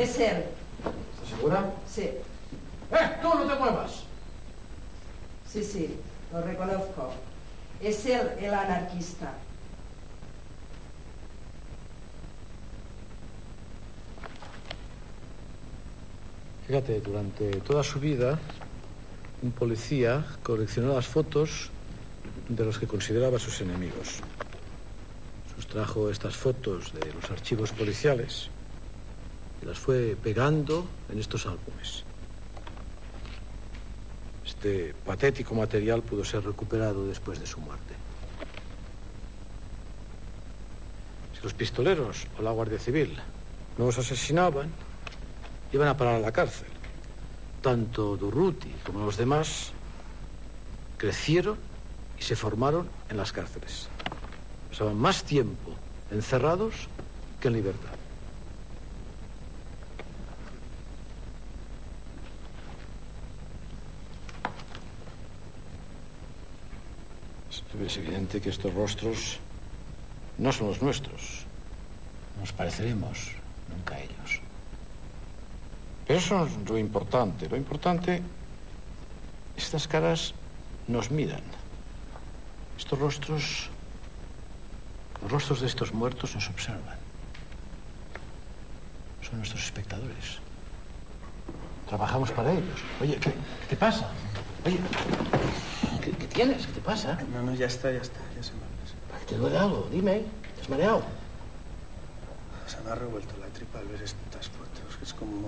Es él. ¿Estás segura? Sí. ¡Eh! ¡Tú no te muevas! Sí, sí, lo reconozco. Es él el anarquista. Fíjate, durante toda su vida, un policía coleccionó las fotos de los que consideraba sus enemigos. Sustrajo estas fotos de los archivos policiales y las fue pegando en estos álbumes. Este patético material pudo ser recuperado después de su muerte. Si los pistoleros o la Guardia Civil no los asesinaban, iban a parar a la cárcel. Tanto Durruti como los demás crecieron y se formaron en las cárceles. Pasaban más tiempo encerrados que en libertad. Es evidente que estos rostros no son los nuestros. Nos pareceremos nunca a ellos. Pero eso no es lo importante. Lo importante, estas caras nos miran. Estos rostros, los rostros de estos muertos nos observan. Son nuestros espectadores. Trabajamos para ellos. Oye, ¿qué, qué te pasa? Oye, ¿qué, qué tienes? ¿Qué te pasa? No, no, ya está, ya está, ya se me ha ¿Te duele algo? Dime. ¿Te has mareado? Se me ha revuelto la tripa al ver estas fotos. Es como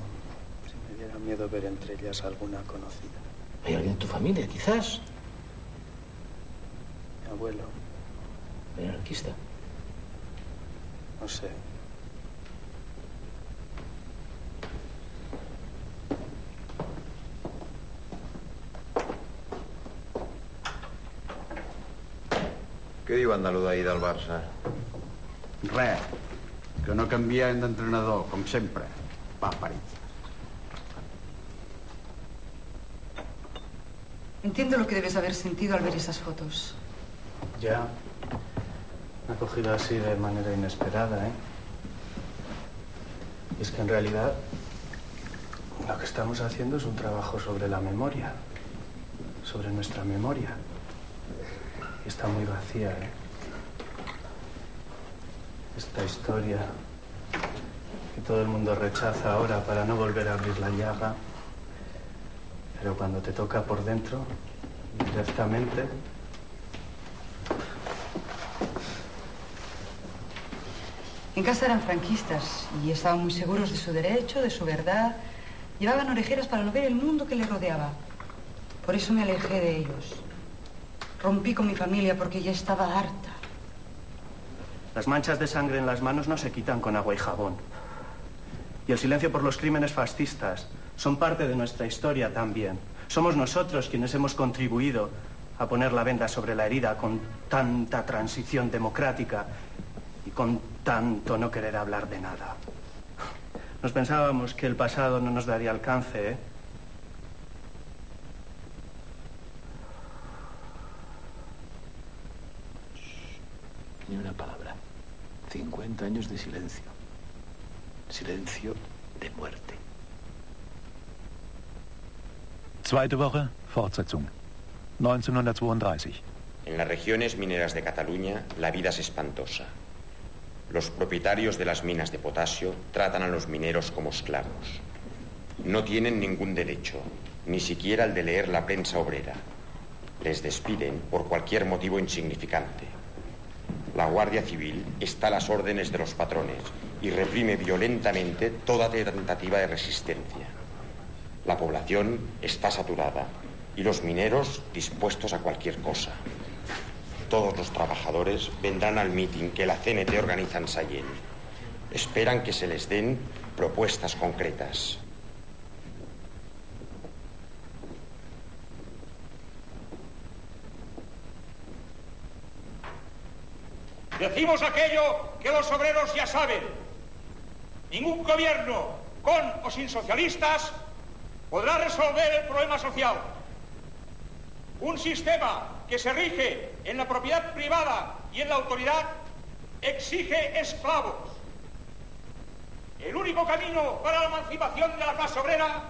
si me diera miedo ver entre ellas alguna conocida. ¿Hay alguien en tu familia, quizás? Mi abuelo, ¿El anarquista? no sé. Què diu Andalú d'ahir del Barça? Res, que no canvien d'entrenador, com sempre. Va parit. Entiendo lo que debes haber sentido al ver esas fotos. Ya. Me ha cogido así de manera inesperada, ¿eh? Y es que en realidad lo que estamos haciendo es un trabajo sobre la memoria, sobre nuestra memoria. Está muy vacía, ¿eh? Esta historia que todo el mundo rechaza ahora para no volver a abrir la llaga, pero cuando te toca por dentro, directamente, En casa eran franquistas y estaban muy seguros de su derecho, de su verdad. Llevaban orejeras para no ver el mundo que les rodeaba. Por eso me alejé de ellos. Rompí con mi familia porque ya estaba harta. Las manchas de sangre en las manos no se quitan con agua y jabón. Y el silencio por los crímenes fascistas son parte de nuestra historia también. Somos nosotros quienes hemos contribuido a poner la venda sobre la herida con tanta transición democrática y con tanto no querer hablar de nada. Nos pensábamos que el pasado no nos daría alcance, ¿eh? Ni una palabra. 50 años de silencio. Silencio de muerte. Zweite Woche, Fortsetzung. 1932. En las regiones mineras de Cataluña la vida es espantosa. Los propietarios de las minas de potasio tratan a los mineros como esclavos. No tienen ningún derecho, ni siquiera el de leer la prensa obrera. Les despiden por cualquier motivo insignificante. La Guardia Civil está a las órdenes de los patrones y reprime violentamente toda tentativa de resistencia. La población está saturada y los mineros dispuestos a cualquier cosa. Todos los trabajadores vendrán al mitin que la CNT organiza en Sallent. Esperan que se les den propuestas concretas. Decimos aquello que los obreros ya saben. Ningún gobierno, con o sin socialistas, podrá resolver el problema social. Un sistema que se rige en la propiedad privada y en la autoridad exige esclavos. El único camino para la emancipación de la clase obrera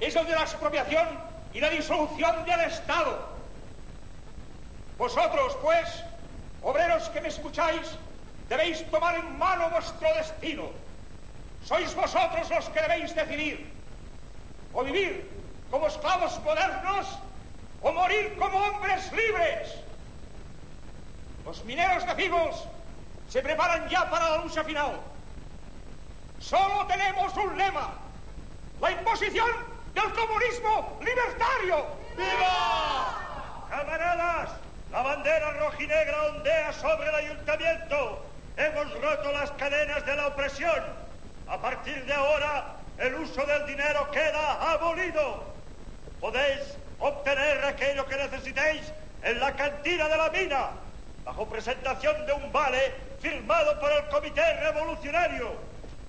es el de la expropiación y la disolución del Estado. Vosotros, pues, obreros que me escucháis, debéis tomar en mano vuestro destino. Sois vosotros los que debéis decidir. O vivir como esclavos modernos o morir como hombres libres. Los mineros de Figos se preparan ya para la lucha final. Solo tenemos un lema. La imposición del comunismo libertario. ¡Viva! Camaradas, la bandera rojinegra ondea sobre el ayuntamiento. Hemos roto las cadenas de la opresión. A partir de ahora, el uso del dinero queda abolido. Podéis obtener aquello que necesitéis en la cantina de la mina, bajo presentación de un vale firmado por el Comité Revolucionario.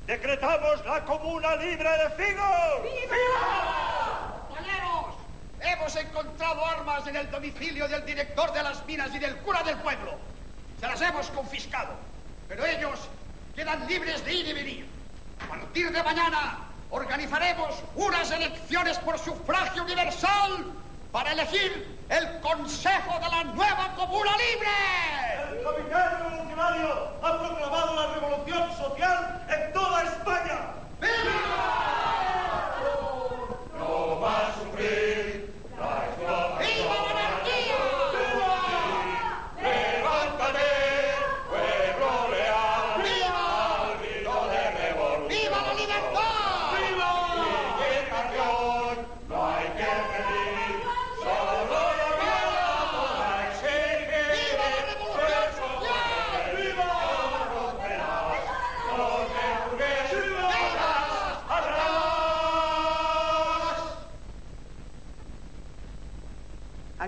Decretamos la Comuna Libre de Figos. ¡Viva! ¡Compañeros! Hemos encontrado armas en el domicilio del director de las minas y del cura del pueblo. Se las hemos confiscado, pero ellos quedan libres de ir y venir. A partir de mañana organizaremos unas elecciones por sufragio universal para elegir el Consejo de la nueva Comuna Libre. El Comité Revolucionario ha proclamado la revolución social en toda España. ¡Viva! No va a sufrir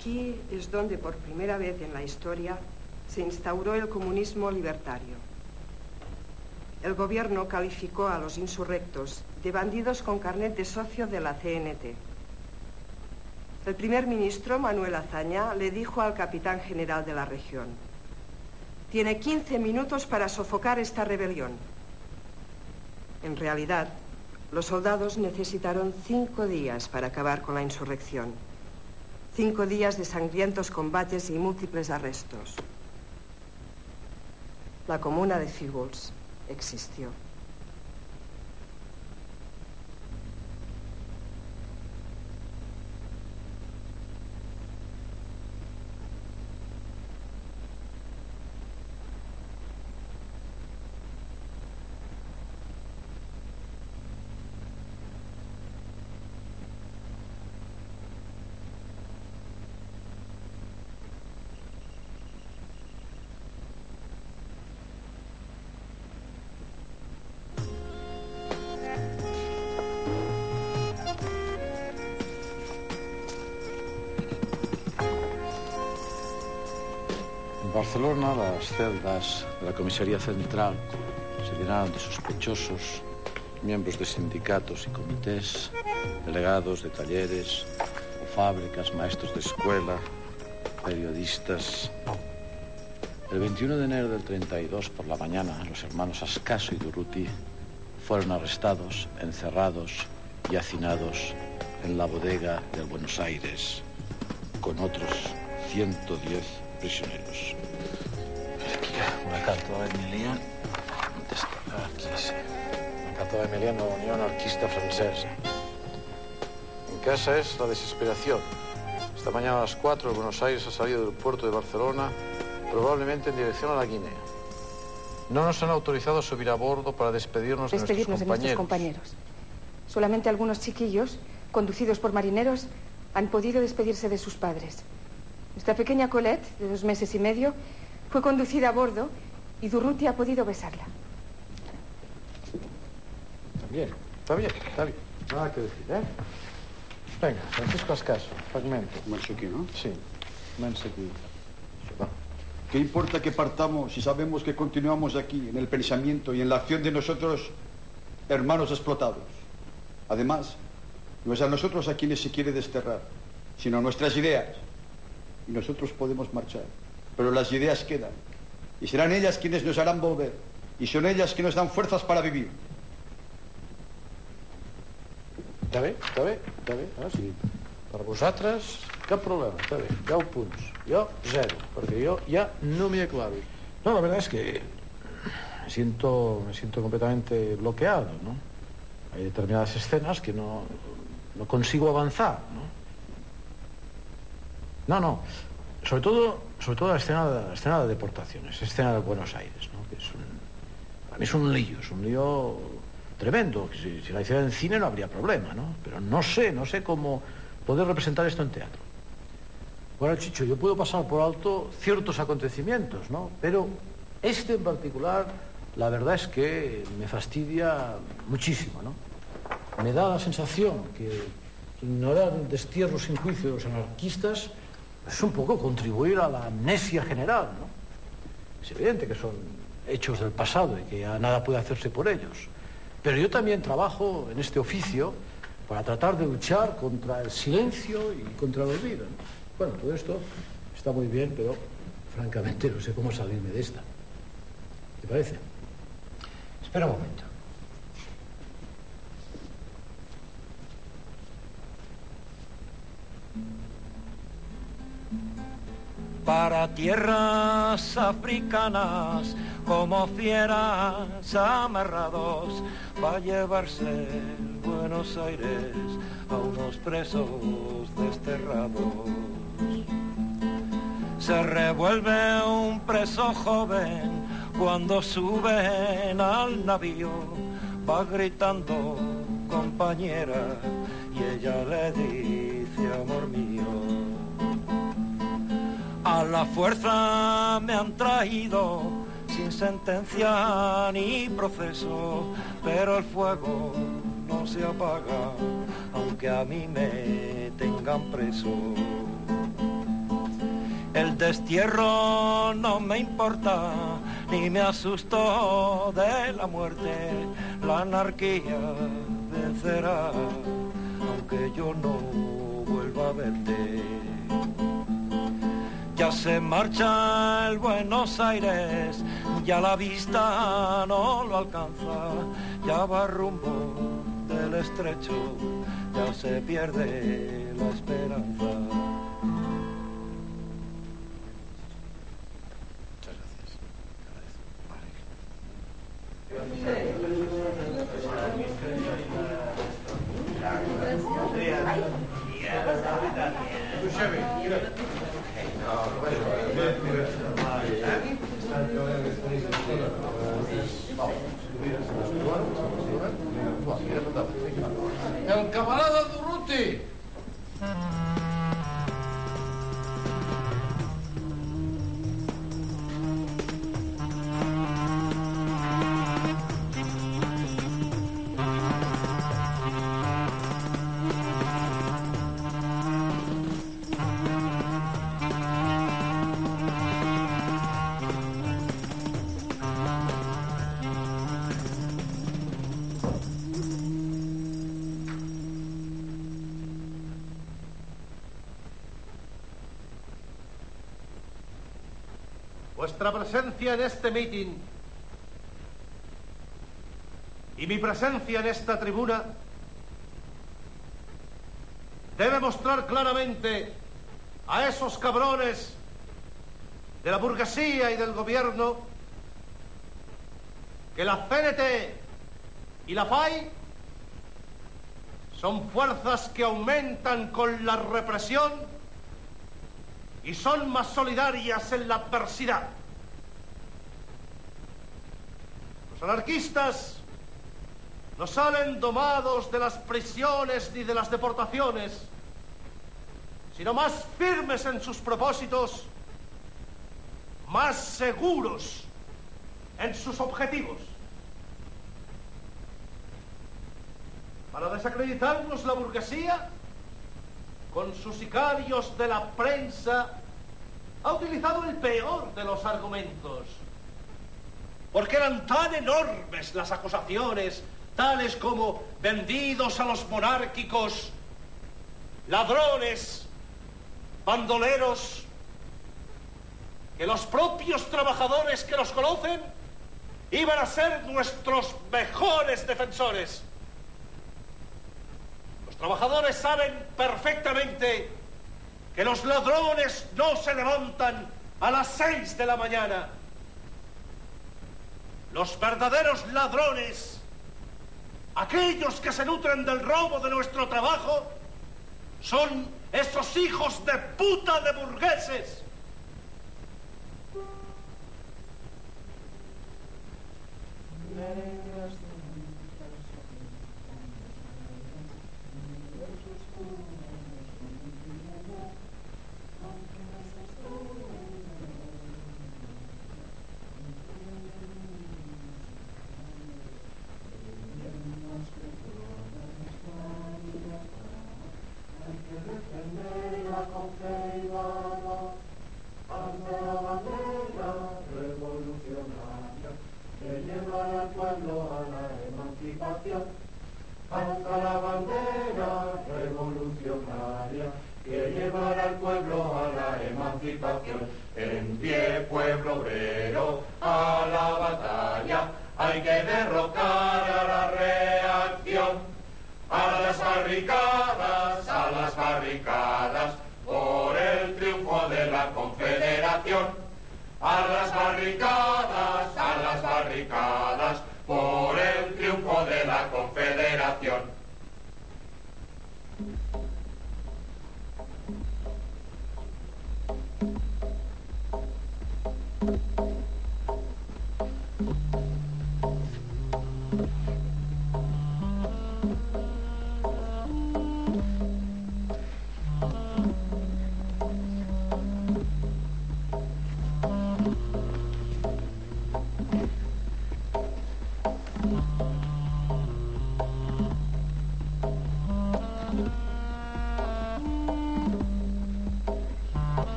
Aquí es donde por primera vez en la historia se instauró el comunismo libertario. El gobierno calificó a los insurrectos de bandidos con carnet de socio de la CNT. El primer ministro, Manuel Azaña, le dijo al capitán general de la región, tiene 15 minutos para sofocar esta rebelión. En realidad, los soldados necesitaron cinco días para acabar con la insurrección. Cinco días de sangrientos combates y múltiples arrestos. La comuna de Fígols existió. Barcelona, las celdas de la comisaría central se llenaron de sospechosos, miembros de sindicatos y comités, delegados de talleres o fábricas, maestros de escuela, periodistas. El 21 de enero del 32 por la mañana, los hermanos Ascaso y Durruti fueron arrestados, encerrados y hacinados en la bodega de Buenos Aires con otros 110 prisioneros. Aquí. On està? Aquí sí. Una carta de Emiliano, Unió Anarquista Francesa. En casa es la desesperación. Esta mañana a las 4 Buenos Aires ha salido del puerto de Barcelona, probablemente en dirección a la Guinea. No nos han autorizado a subir a bordo para despedirnos, Despedirnos de de nuestros nuestros compañeros. compañeros. Solamente algunos chiquillos, conducidos por marineros, han podido despedirse de sus padres. Nuestra pequeña Colette, de dos meses y medio, fue conducida a bordo y Durruti ha podido besarla. Bien, está bien, está bien. Nada que decir, ¿eh? Venga, Francisco Ascaso, fragmento. Començo aquí, no? Sí, comença aquí. ¿Qué importa que partamos si sabemos que continuamos aquí, en el pensamiento y en la acción de nosotros, hermanos explotados? Además, no es a nosotros a quienes se quiere desterrar, sino a nuestras ideas. Y nosotros podemos marchar, pero las ideas quedan. Y serán ellas quienes nos harán volver. Y son ellas que nos dan fuerzas para vivir. Està bé, està bé, està bé. Ah, sí. Per vosaltres, cap problema, està bé. 10 punts. Yo, zero, porque yo ya no me aclaro. No, la verdad es que me siento, me siento completamente bloqueado, ¿no? Hay determinadas escenas que no, no consigo avanzar, ¿no? No, no. Sobre todo, sobre todo la escena, la escena de deportaciones, escena de Buenos Aires, ¿no? Que un, para mí es un lío, es un lío tremendo. Si, la hiciera en cine no habría problema, ¿no? Pero no sé, no sé cómo poder representar esto en teatro. Bueno, Chicho, yo puedo pasar por alto ciertos acontecimientos, ¿no? Pero este en particular, la verdad es que me fastidia muchísimo, ¿no? Me da la sensación que ignorar el destierro sin juicio de los anarquistas es un poco contribuir a la amnesia general, ¿no? Es evidente que son hechos del pasado y que ya nada puede hacerse por ellos. Pero yo también trabajo en este oficio para tratar de luchar contra el silencio y contra el olvido. ¿no? Bueno, todo esto está muy bien, pero francamente no sé cómo salirme de esta. ¿Te parece? Espera un momento. Para tierras africanas como fieras amarrados va a llevarse Buenos Aires a unos presos desterrados. Se revuelve un preso joven cuando suben al navío, va gritando compañera y ella le dice amor mío. A la fuerza me han traído sin sentencia ni proceso, pero el fuego no se apaga, aunque a mí me tengan preso. El destierro no me importa, ni me asustó de la muerte, la anarquía vencerá, aunque yo no vuelva a verte. Ya se marcha el Buenos Aires, ya la vista no lo alcanza, ya va rumbo del estrecho, ya se pierde la esperanza. El en este meeting y mi presencia en esta tribuna debe mostrar claramente a esos cabrones de la burguesía y del gobierno que la CNT y la FAI son fuerzas que aumentan con la represión y son más solidarias en la adversidad. Los anarquistas no salen domados de las prisiones ni de las deportaciones, sino más firmes en sus propósitos, más seguros en sus objetivos. Para desacreditarnos la burguesía, con sus sicarios de la prensa, ha utilizado el peor de los argumentos. Porque eran tan enormes las acusaciones, tales como vendidos a los monárquicos, ladrones, bandoleros, que los propios trabajadores que los conocen iban a ser nuestros mejores defensores. trabajadores saben perfectamente que los ladrones no se levantan a las seis de la mañana. Los verdaderos ladrones, aquellos que se nutren del robo de nuestro trabajo, son esos hijos de puta de burgueses.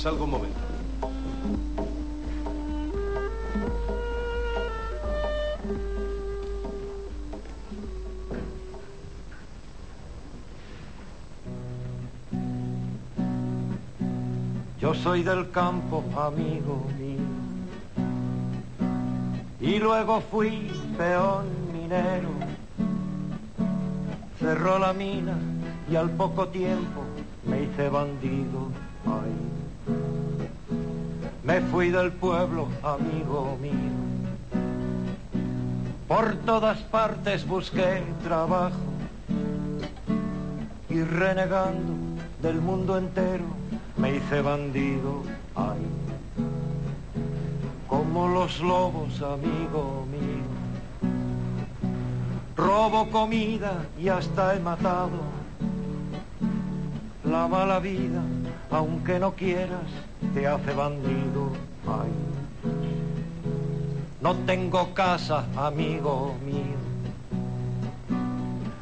Salgo un momento. Yo soy del campo, amigo mío. Y luego fui peón minero. Cerró la mina y al poco tiempo me hice bandido. Fui del pueblo, amigo mío. Por todas partes busqué trabajo y renegando del mundo entero me hice bandido. Ay. Como los lobos, amigo mío. Robo comida y hasta he matado. La mala vida, aunque no quieras, te hace bandido. Ay. No tengo casa, amigo mío.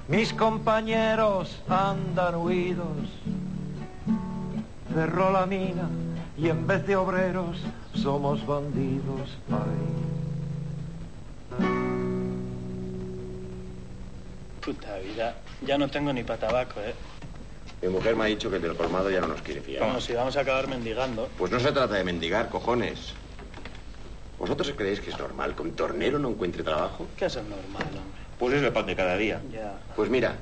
Mis compañeros andan huidos. Cerró la mina y en vez de obreros somos bandidos. Ay. Puta vida, ya no tengo ni para tabaco, ¿eh? Mi mujer me ha dicho que del colmado ya no nos quiere fiar. Como si vamos a acabar mendigando. Pues no se trata de mendigar, cojones. ¿Vosotros creéis que es normal que un tornero no encuentre trabajo? ¿Qué es normal, hombre? Pues es el pan de cada día. Ya. Pues mira,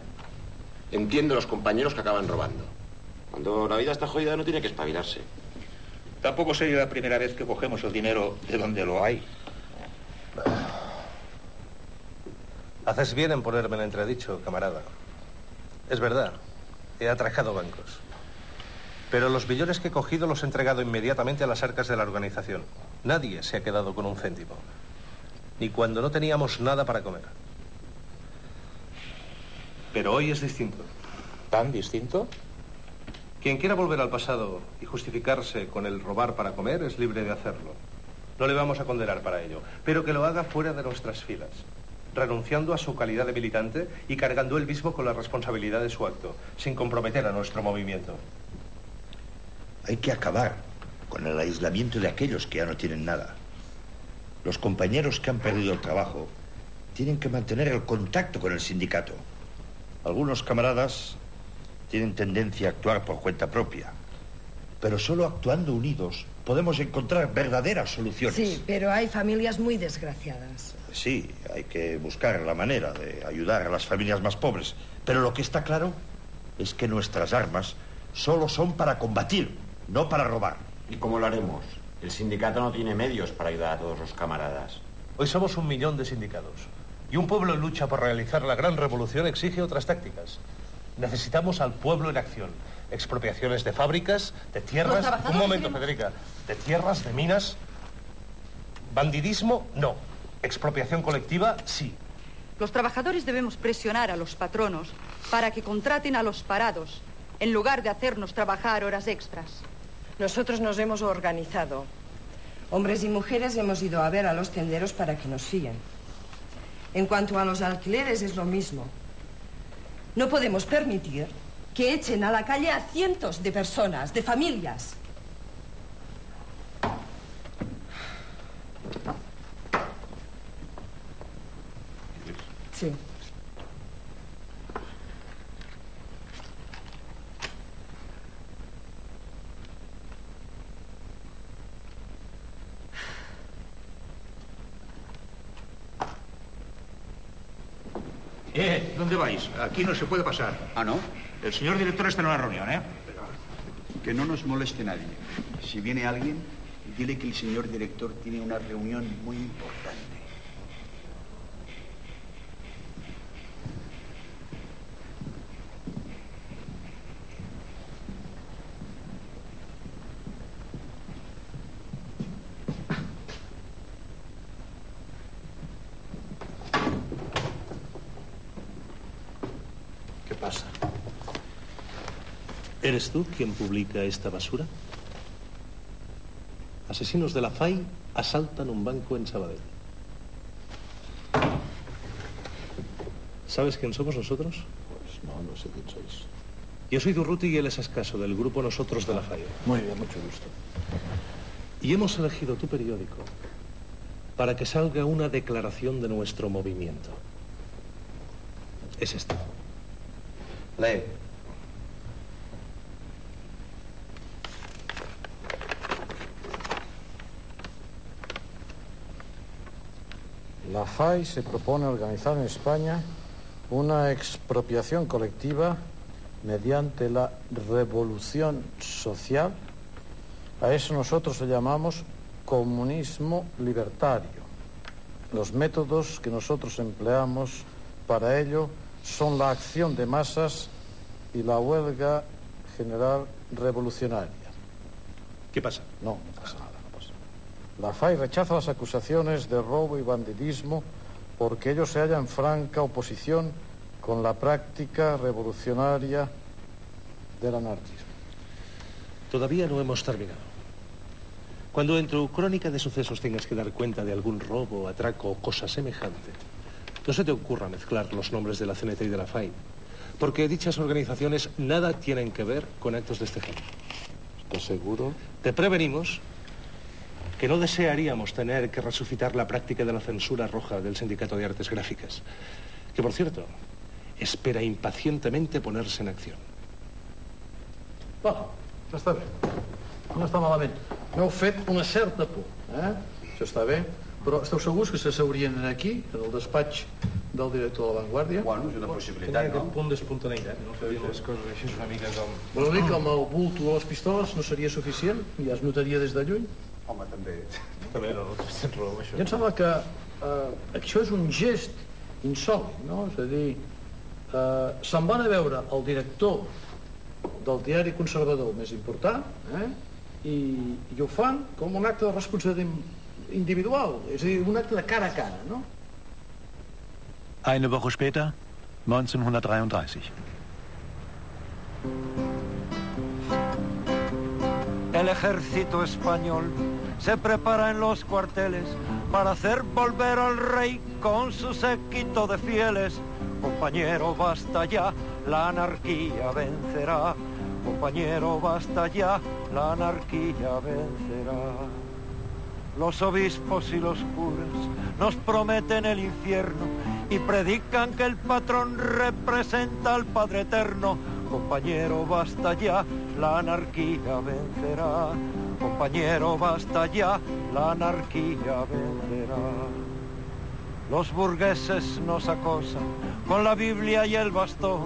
entiendo los compañeros que acaban robando. Cuando la vida está jodida no tiene que espabilarse. Tampoco sería la primera vez que cogemos el dinero de donde lo hay. Haces bien en ponerme en entredicho, camarada. Es verdad, he atracado bancos. Pero los billones que he cogido los he entregado inmediatamente a las arcas de la organización. Nadie se ha quedado con un céntimo. Ni cuando no teníamos nada para comer. Pero hoy es distinto. ¿Tan distinto? Quien quiera volver al pasado y justificarse con el robar para comer es libre de hacerlo. No le vamos a condenar para ello, pero que lo haga fuera de nuestras filas. Renunciando a su calidad de militante y cargando él mismo con la responsabilidad de su acto, sin comprometer a nuestro movimiento. Hay que acabar con el aislamiento de aquellos que ya no tienen nada. Los compañeros que han perdido el trabajo tienen que mantener el contacto con el sindicato. Algunos camaradas tienen tendencia a actuar por cuenta propia, pero solo actuando unidos podemos encontrar verdaderas soluciones. Sí, pero hay familias muy desgraciadas. Sí, hay que buscar la manera de ayudar a las familias más pobres, pero lo que está claro es que nuestras armas solo son para combatir, no para robar. ¿Y cómo lo haremos? El sindicato no tiene medios para ayudar a todos los camaradas. Hoy somos un millón de sindicatos. Y un pueblo en lucha por realizar la gran revolución exige otras tácticas. Necesitamos al pueblo en acción. Expropiaciones de fábricas, de tierras. Un momento, Federica. De tierras, de minas. Bandidismo, no. Expropiación colectiva, sí. Los trabajadores debemos presionar a los patronos para que contraten a los parados en lugar de hacernos trabajar horas extras. Nosotros nos hemos organizado. Hombres y mujeres hemos ido a ver a los tenderos para que nos sigan. En cuanto a los alquileres es lo mismo. No podemos permitir que echen a la calle a cientos de personas, de familias. Sí. Eh, ¿dónde vais? Aquí no se puede pasar. Ah, ¿no? El señor director está en una reunión, ¿eh? Que no nos moleste nadie. Si viene alguien, dile que el señor director tiene una reunión muy importante. ¿Qué pasa? ¿Eres tú quien publica esta basura? Asesinos de la FAI asaltan un banco en Sabadell. ¿Sabes quién somos nosotros? Pues no, no sé quién sois. Yo soy Durruti y él es Ascaso, del grupo Nosotros de la FAI. Muy bien, mucho gusto. Y hemos elegido tu periódico para que salga una declaración de nuestro movimiento. Es este. Lee. La FAI se propone organizar en España una expropiación colectiva mediante la revolución social. A eso nosotros le llamamos comunismo libertario. Los métodos que nosotros empleamos para ello son la acción de masas y la huelga general revolucionaria. ¿Qué pasa? No. La FAI rechaza las acusaciones de robo y bandidismo porque ello se halla en franca oposición con la práctica revolucionaria del anarquismo. Todavía no hemos terminado. Cuando en tu crónica de sucesos tengas que dar cuenta de algún robo, atraco o cosa semejante, no se te ocurra mezclar los nombres de la CNT y de la FAI, porque dichas organizaciones nada tienen que ver con actos de este género. ¿Estás seguro? Te prevenimos que no desearíamos tener que resucitar la práctica de la censura roja del Sindicato de Artes Gráficas, que por cierto, espera impacientemente ponerse en acción. Va, ja està bé. No està malament. M'heu fet una certa por, eh? Això està bé. Però esteu segurs que s'asseurien aquí, en el despatx del director de La Vanguardia? Bueno, és una Tenia possibilitat, aquest no? punt d'espontaneïtat, no? Fer les coses així una mica com... Vol dir que amb el bulto de les pistoles no seria suficient? Ja es notaria des de lluny? Home, també. També no, no tens raó amb això. Jo em sembla que eh, això és un gest insòlit, no? És a dir, eh, se'n van a veure el director del diari conservador més important eh? I, i ho fan com un acte de responsabilitat individual, és a dir, un acte de cara a cara, no? Eine Woche später, 1933. El ejército español se prepara en los cuarteles para hacer volver al rey con su séquito de fieles. Compañero, basta ya, la anarquía vencerá. Compañero, basta ya, la anarquía vencerá. Los obispos y los curas nos prometen el infierno y predican que el patrón representa al Padre Eterno. Compañero, basta ya, la anarquía vencerá. Compañero, basta ya, la anarquía vencerá. Los burgueses nos acosan con la Biblia y el bastón,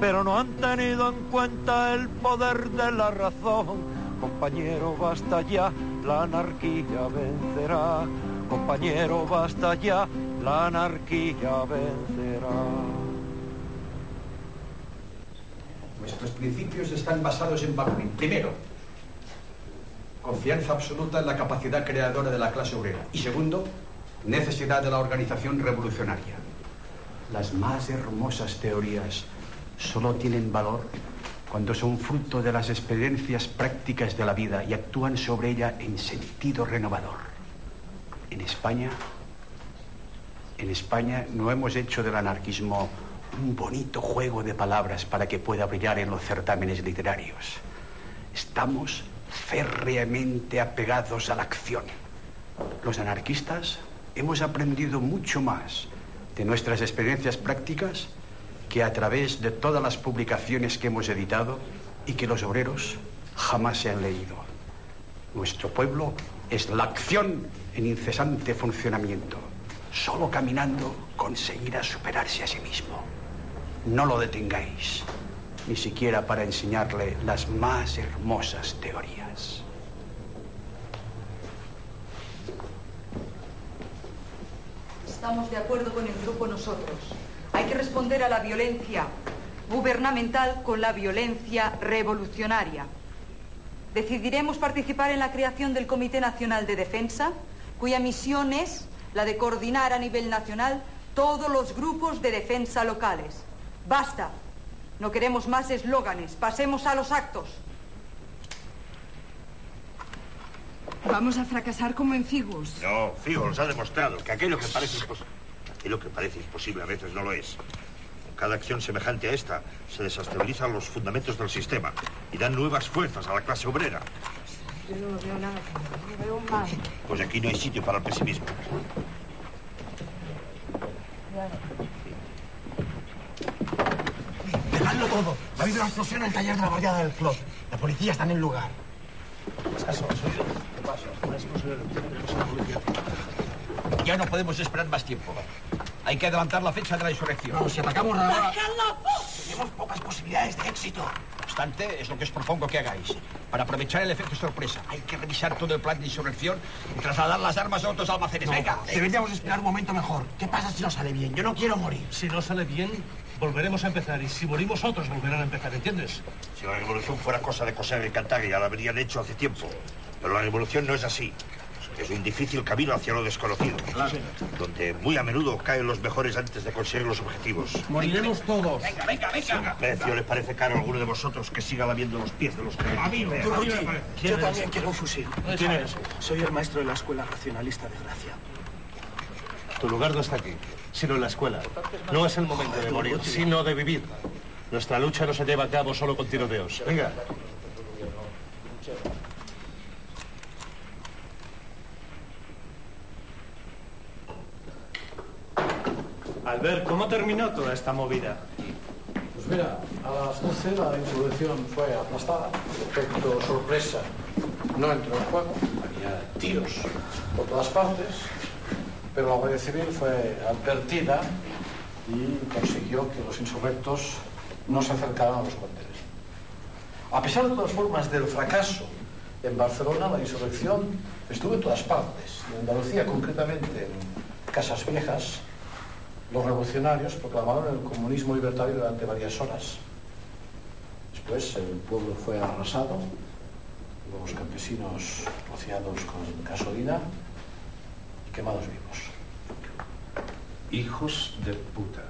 pero no han tenido en cuenta el poder de la razón. Compañero, basta ya, la anarquía vencerá. Compañero, basta ya, la anarquía vencerá. Nuestros principios están basados en Bakunin. Primero, confianza absoluta en la capacidad creadora de la clase obrera. Y segundo, necesidad de la organización revolucionaria. Las más hermosas teorías solo tienen valor cuando son fruto de las experiencias prácticas de la vida y actúan sobre ella en sentido renovador. En España, en España no hemos hecho del anarquismo un bonito juego de palabras para que pueda brillar en los certámenes literarios. Estamos férreamente apegados a la acción. Los anarquistas hemos aprendido mucho más de nuestras experiencias prácticas que a través de todas las publicaciones que hemos editado y que los obreros jamás se han leído. Nuestro pueblo es la acción en incesante funcionamiento. Solo caminando conseguirá superarse a sí mismo. No lo detengáis, ni siquiera para enseñarle las más hermosas teorías. Estamos de acuerdo con el grupo nosotros. Hay que responder a la violencia gubernamental con la violencia revolucionaria. Decidiremos participar en la creación del Comité Nacional de Defensa, cuya misión es la de coordinar a nivel nacional todos los grupos de defensa locales. Basta. No queremos más eslóganes. Pasemos a los actos. Vamos a fracasar como en Figus. No, Figo nos ha demostrado que aquello que parece imposible, aquello que parece imposible a veces no lo es. Con cada acción semejante a esta se desestabilizan los fundamentos del sistema y dan nuevas fuerzas a la clase obrera. Yo no veo nada, no veo mal. Pues aquí no hay sitio para el pesimismo. Dejadlo todo. Ha habido una explosión en el taller de la barriada del club. La policía está en el lugar. Caso, ¿has oído? ¿Qué pasa? Ya no podemos esperar más tiempo. Hay que adelantar la fecha de la insurrección. No, si atacamos ahora... Tenemos pocas posibilidades de éxito. No obstante, es lo que os propongo que hagáis. Para aprovechar el efecto sorpresa, hay que revisar todo el plan de insurrección y trasladar las armas a otros almacenes. No, ¡Venga! Deberíamos esperar un momento mejor. ¿Qué pasa si no sale bien? Yo no quiero morir. Si no sale bien, volveremos a empezar. Y si morimos, otros volverán a empezar, ¿entiendes? Si la revolución fuera cosa de coser y cantar, ya la habrían hecho hace tiempo. Pero la revolución no es así. Es un difícil camino hacia lo desconocido, donde muy a menudo caen los mejores antes de conseguir los objetivos. Moriremos todos. Venga, venga, venga. ¿A precio le parece caro a alguno de vosotros que siga lamiendo los pies de los que... A mí, Vean. Durruti, Yo también quiero un fusil. ¿Quién eres? Soy el maestro de la Escuela Racionalista de Gracia. Tu lugar no está aquí, sino en la escuela. No es el momento de morir, sino de vivir. Nuestra lucha no se lleva a cabo solo con tiroteos. Venga. Albert, ¿cómo terminó toda esta movida? Pues mira, a las 12 la insurrección fue aplastada. Efecto sorpresa. No entró en juego. Había tiros por todas partes. Pero la Guardia Civil fue advertida y consiguió que los insurrectos no se acercaran a los cuarteles. A pesar de todas formas del fracaso en Barcelona, la insurrección estuvo en todas partes. En Andalucía, concretamente en Casas Viejas, los revolucionarios proclamaron el comunismo libertario durante varias horas. Después el pueblo fue arrasado, los campesinos rociados con gasolina y quemados vivos. Hijos de puta.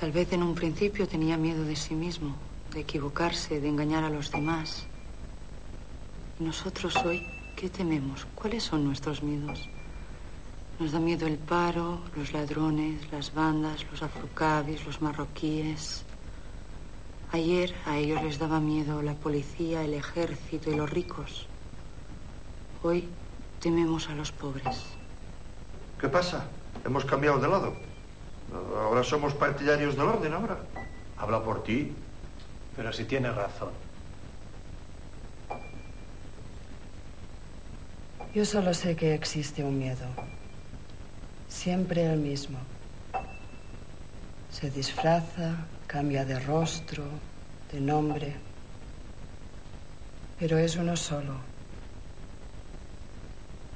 Tal vez en un principio tenía miedo de sí mismo, de equivocarse, de engañar a los demás. ¿Y nosotros hoy qué tememos? ¿Cuáles son nuestros miedos? Nos da miedo el paro, los ladrones, las bandas, los afrocavis, los marroquíes. Ayer a ellos les daba miedo la policía, el ejército y los ricos. Hoy tememos a los pobres. ¿Qué pasa? Hemos cambiado de lado. Ahora somos partidarios del orden, ahora. Habla por ti. Pero si tiene razón. Yo solo sé que existe un miedo. Siempre el mismo. Se disfraza, cambia de rostro, de nombre. Pero es uno solo.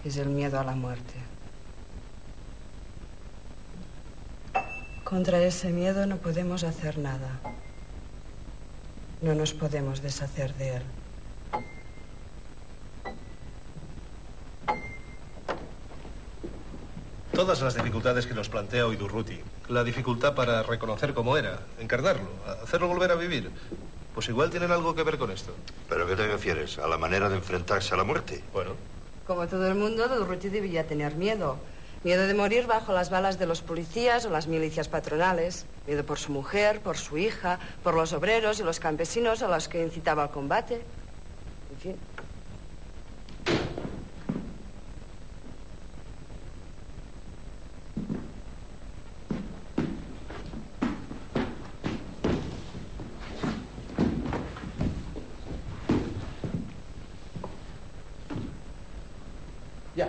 Es el miedo a la muerte. Contra ese miedo no podemos hacer nada. No nos podemos deshacer de él. Todas las dificultades que nos plantea hoy Durruti. La dificultad para reconocer cómo era, encarnarlo, hacerlo volver a vivir. Pues igual tienen algo que ver con esto. ¿Pero qué te refieres? ¿A la manera de enfrentarse a la muerte? Bueno. Como todo el mundo, Durruti debía tener miedo. Miedo de morir bajo las balas de los policías o las milicias patronales. Miedo por su mujer, por su hija, por los obreros y los campesinos a los que incitaba al combate. En fin. Ya.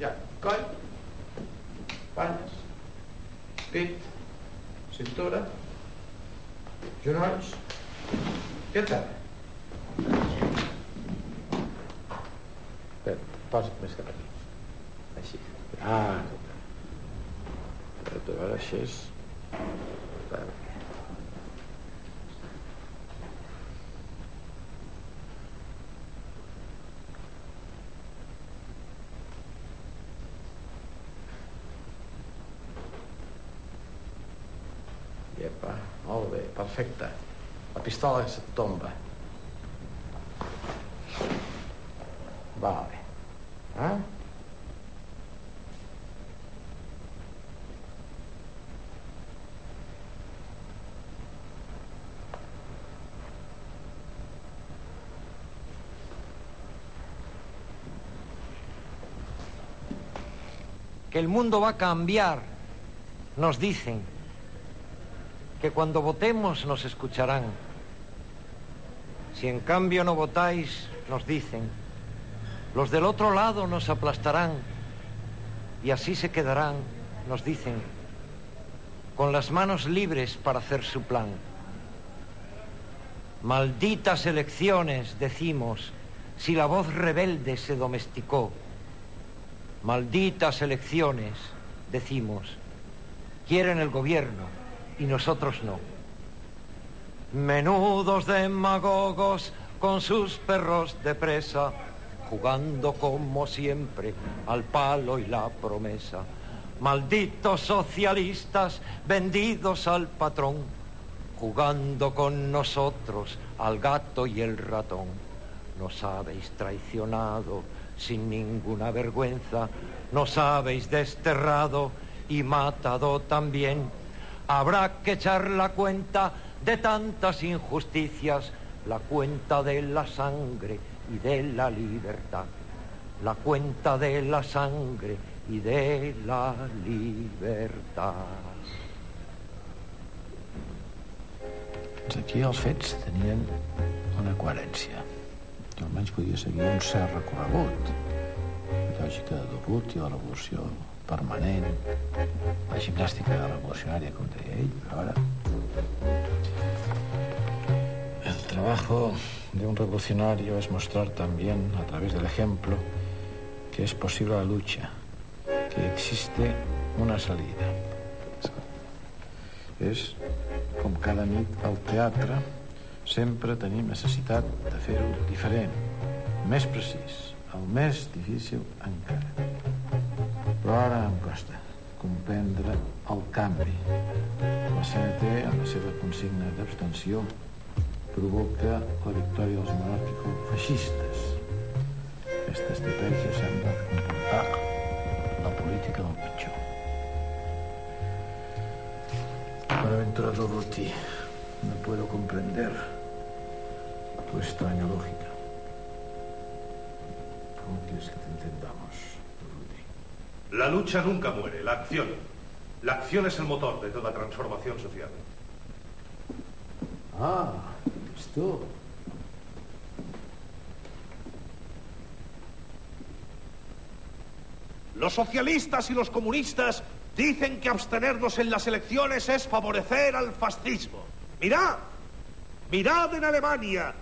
Ja, coll, banyes, pit, cintura, genolls. Què tal? Espera, posa't més cap aquí. Així. Ah, Espera, a veure, així és... Espera. Iepa, molt bé, perfecte. Pistola que se't tomba. Vale. Eh? que el mundo va a cambiar, nos dicen, que cuando votemos nos escucharán. Si en cambio no votáis, nos dicen, los del otro lado nos aplastarán y así se quedarán, nos dicen, con las manos libres para hacer su plan. Malditas elecciones, decimos, si la voz rebelde se domesticó. Malditas elecciones, decimos, quieren el gobierno y nosotros no. Menudos demagogos con sus perros de presa, jugando como siempre al palo y la promesa. Malditos socialistas vendidos al patrón, jugando con nosotros al gato y el ratón. Nos habéis traicionado sin ninguna vergüenza, nos habéis desterrado y matado también. Habrá que echar la cuenta de tantas injusticias, la cuenta de la sangre y de la libertad, la cuenta de la sangre y de la libertad. Doncs aquí els fets tenien una coherència. Jo almenys podia seguir un cert recorregut. Lògica de Durruti, la revolució permanent, la gimnàstica revolucionària, com deia ell, ara... El trabajo de un revolucionario es mostrar también, a través del ejemplo, que es posible la lucha, que existe una salida. És com cada nit al teatre, sempre tenim necessitat de fer-ho diferent, més precís, el més difícil encara. Però ara em costa comprendre el canvi. La CNT, amb la seva consigna d'abstenció, provoca la victòria dels monàrquico-feixistes. Aquesta estratègia sembla comportar la política del pitjor. Buenaventura Dorothy, no puedo comprender tu extraña lógica. ¿Cómo quieres que te? La lucha nunca muere, la acción. La acción es el motor de toda transformación social. Ah, esto. Los socialistas y los comunistas dicen que abstenernos en las elecciones es favorecer al fascismo. Mirad, mirad en Alemania.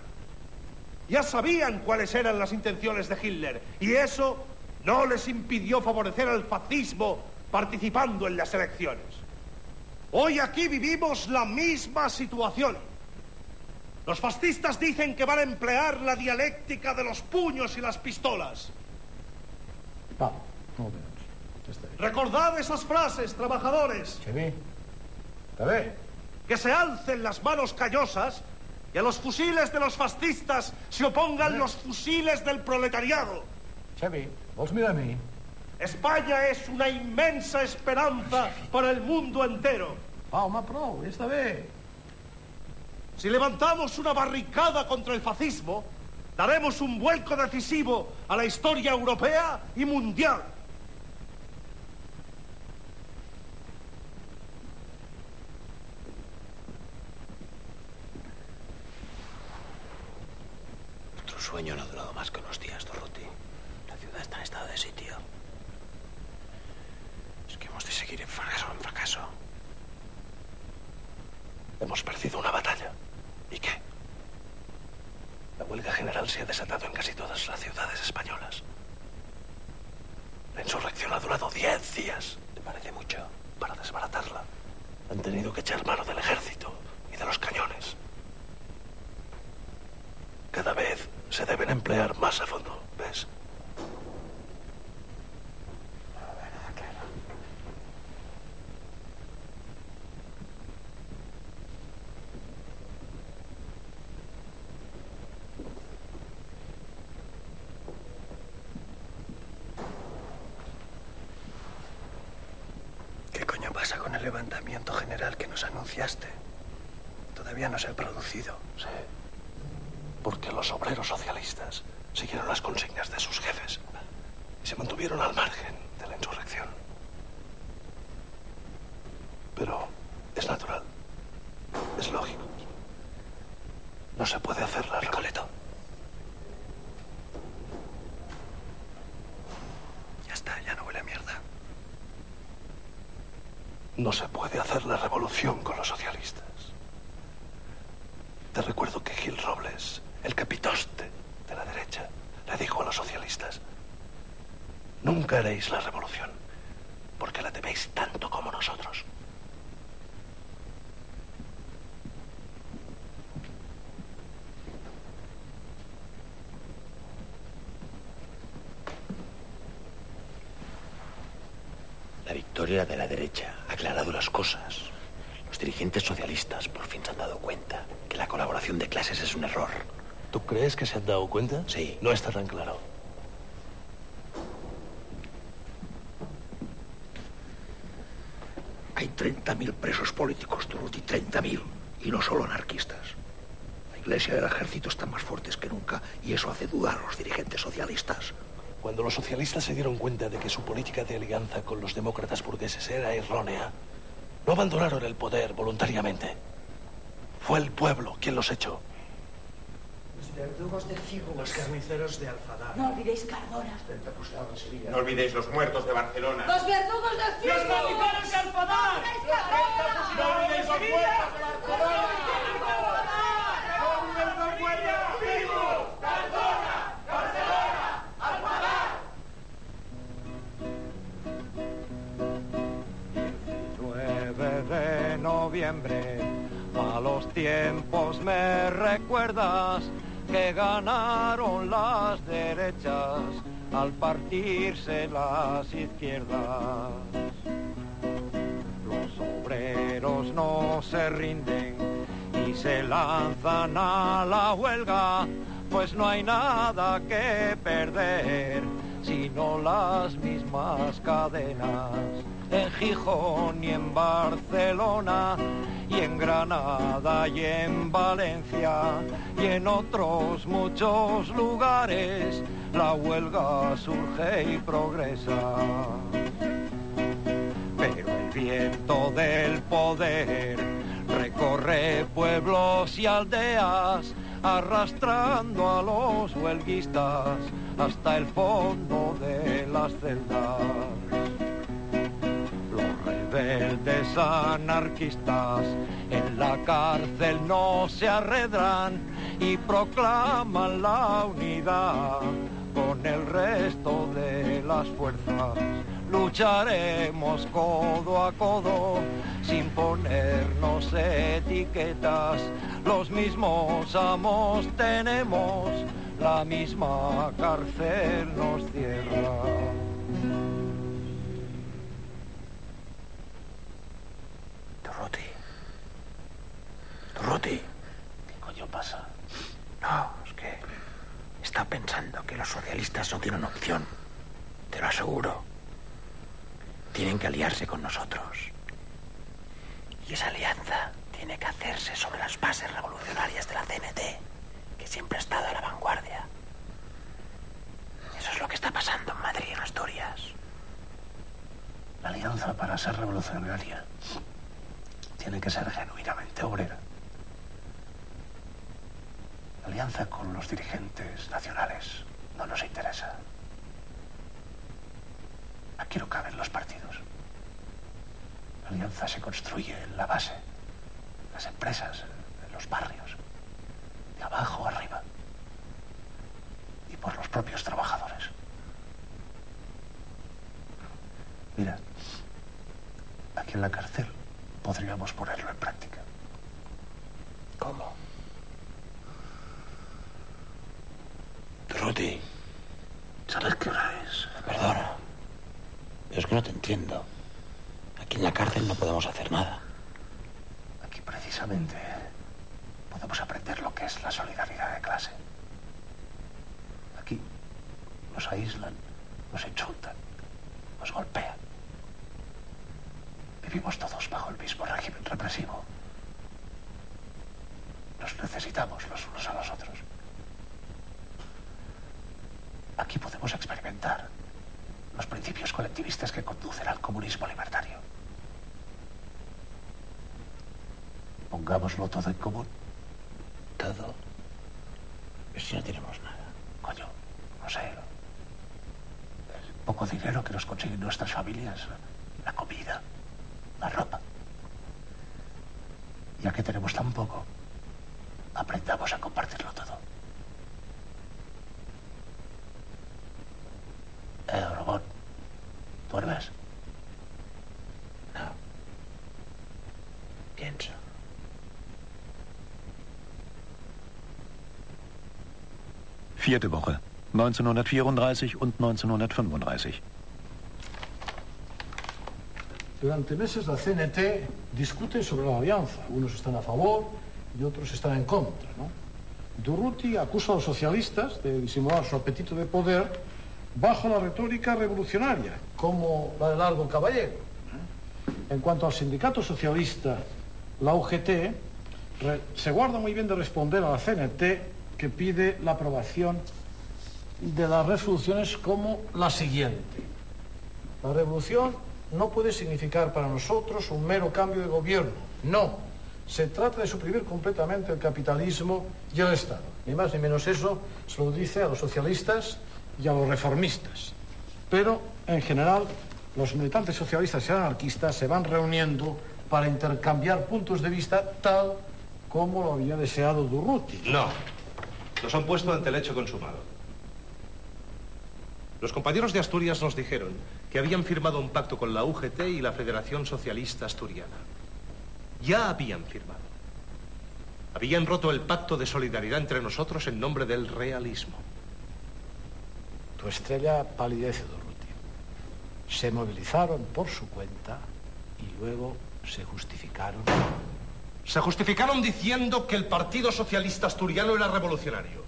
Ya sabían cuáles eran las intenciones de Hitler y eso no les impidió favorecer al fascismo participando en las elecciones. Hoy aquí vivimos la misma situación. Los fascistas dicen que van a emplear la dialéctica de los puños y las pistolas. Recordad esas frases, trabajadores. Que se alcen las manos callosas y a los fusiles de los fascistas se opongan los fusiles del proletariado. Vols mirar a mi? España es una inmensa esperanza para el mundo entero. Va, home, prou, ja està bé. Si levantamos una barricada contra el fascismo, daremos un vuelco decisivo a la historia europea y mundial. Nuestro sueño no ha durado más que unos días, Dorothy. Está en estado de sitio. Es que hemos de seguir en fracaso en fracaso. Hemos perdido una batalla. ¿Y qué? La huelga general se ha desatado en casi todas las ciudades españolas. La insurrección ha durado diez días. ¿Te parece mucho? Para desbaratarla, han tenido que echar mano del ejército y de los cañones. Cada vez se deben emplear más a fondo, ¿ves? ¿Qué coño pasa con el levantamiento general que nos anunciaste? Todavía no se ha producido. Sí. Porque los obreros socialistas siguieron las consignas de sus jefes y se mantuvieron al margen de la insurrección. Pero es natural. Es lógico. No se puede hacer la Recoleto. Ya está, ya no huele a mierda. No se puede hacer la revolución con los socialistas. Te recuerdo que Gil Robles, el capitoste de la derecha, le dijo a los socialistas, nunca haréis la revolución, porque la teméis tanto como nosotros. La victoria de la derecha ha aclarado las cosas. Los dirigentes socialistas por fin se han dado cuenta que la colaboración de clases es un error. ¿Tú crees que se han dado cuenta? Sí. No está tan claro. Hay 30.000 presos políticos, Dorothy, 30.000. Y no solo anarquistas. La iglesia y el ejército están más fuertes que nunca y eso hace dudar a los dirigentes socialistas. Cuando los socialistas se dieron cuenta de que su política de alianza con los demócratas burgueses era errónea, no abandonaron el poder voluntariamente. Fue el pueblo quien los echó. Los verdugos de Figo. Los carniceros de Alfadar. No olvidéis Cardona. No olvidéis los muertos de Barcelona. Los verdugos de Figo. ¡Los capitanes de Alfadar! ¡No olvidéis los muertos de Barcelona! ¡No olvidéis los muertos de Figo! 9 de noviembre noviembre. Malos tiempos me recuerdas que ganaron las derechas al partirse las izquierdas. Los obreros no se rinden y se lanzan a la huelga, pues no hay nada que perder, sino las mismas cadenas. En Gijón y en Barcelona y en Granada y en Valencia y en otros muchos lugares la huelga surge y progresa. Pero el viento del poder recorre pueblos y aldeas arrastrando a los huelguistas hasta el fondo de las celdas. Los rebeldes anarquistas en la cárcel no se arredran y proclaman la unidad con el resto de las fuerzas. Lucharemos codo a codo sin ponernos etiquetas. Los mismos amos tenemos, la misma cárcel nos cierra. Dorothy. Dorothy. ¿Qué coño pasa? No, es que está pensando que los socialistas no tienen opción. Te lo aseguro. Tienen que aliarse con nosotros. Y esa alianza tiene que hacerse sobre las bases revolucionarias de la CNT, siempre ha estado a la vanguardia. Eso es lo que está pasando en Madrid y en Asturias. La alianza para ser revolucionaria tiene que ser genuinamente obrera. La alianza con los dirigentes nacionales no nos interesa. Aquí no caben los partidos. La alianza se construye en la base, en las empresas, en los barrios, abajo arriba, y por los propios trabajadores. Mira, aquí en la cárcel podríamos ponerlo en práctica. ¿Cómo? Dorothy, ¿sabes qué hora es? Perdona, pero es que no te entiendo. Aquí en la cárcel no podemos hacer nada. Aquí precisamente podemos aprender lo que es la solidaridad de clase. Aquí nos aíslan, nos insultan, nos golpean. Vivimos todos bajo el mismo régimen represivo. Nos necesitamos los unos a los otros. Aquí podemos experimentar los principios colectivistas que conducen al comunismo libertario. Pongámoslo todo en común. Todo. Si no tenemos nada. Coño, no sé. El poco dinero que nos consiguen nuestras familias, la comida, la ropa. Ya que tenemos tan poco, aprendamos a compartirlo todo. Eh, robot. ¿Duermes? No. Pienso. Vierte Woche. 1934 und 1935. Durante meses la CNT discute sobre la alianza. Unos están a favor y otros están en contra. ¿no? Durruti acusa a los socialistas de disimular su apetito de poder bajo la retórica revolucionaria, como la de Largo Caballero. ¿eh? En cuanto al sindicato socialista, la UGT re- se guarda muy bien de responder a la CNT que pide la aprobación de las resoluciones como la siguiente. La revolución no puede significar para nosotros un mero cambio de gobierno. No. Se trata de suprimir completamente el capitalismo y el Estado. Ni más ni menos eso se lo dice a los socialistas y a los reformistas. Pero, en general, los militantes socialistas y anarquistas se van reuniendo para intercambiar puntos de vista tal como lo había deseado Durruti. No. Nos han puesto ante el hecho consumado. Los compañeros de Asturias nos dijeron que habían firmado un pacto con la UGT y la Federación Socialista Asturiana. ya habían firmado. Habían roto el pacto de solidaridad entre nosotros en nombre del realismo. Tu estrella palidece, Durruti. Se movilizaron por su cuenta y luego se justificaron. Se justificaron diciendo que el Partido Socialista Asturiano era revolucionario.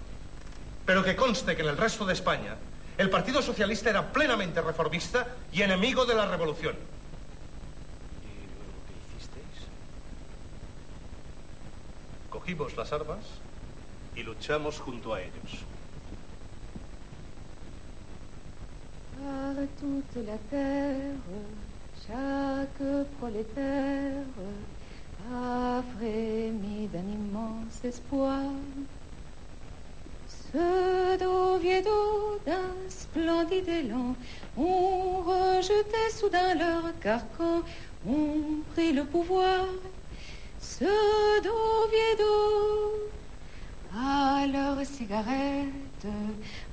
Pero que conste que en el resto de España el Partido Socialista era plenamente reformista y enemigo de la revolución. Cogimos las armas y luchamos junto a ellos. Par toute la terre, chaque prolétaire a frémi d'un immense espoir. Ceux d'Oviedo d'un splendide élan ont rejeté soudain leur carcan, ont pris le pouvoir. Ceux d'Oviedo à leur cigarette,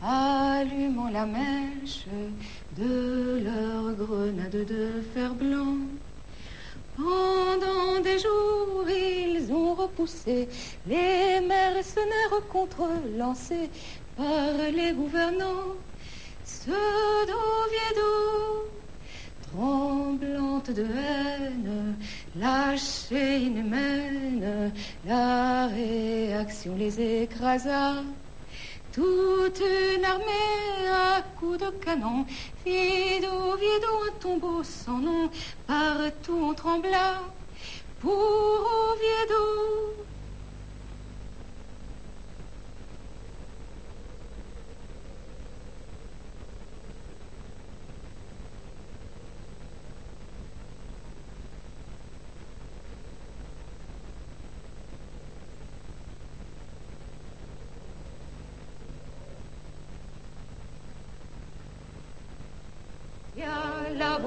allumant la mèche de leur grenade de fer blanc. Pendant des jours, ils ont repoussé les mercenaires contre-lancés par les gouvernants. Ceux d'Oviedo, tremblante de haine, lâchée inhumaine, la réaction les écrasa. Toute une armée à coups de canon fit d'Oviedo un tombeau sans nom. Partout on trembla pour Oviedo.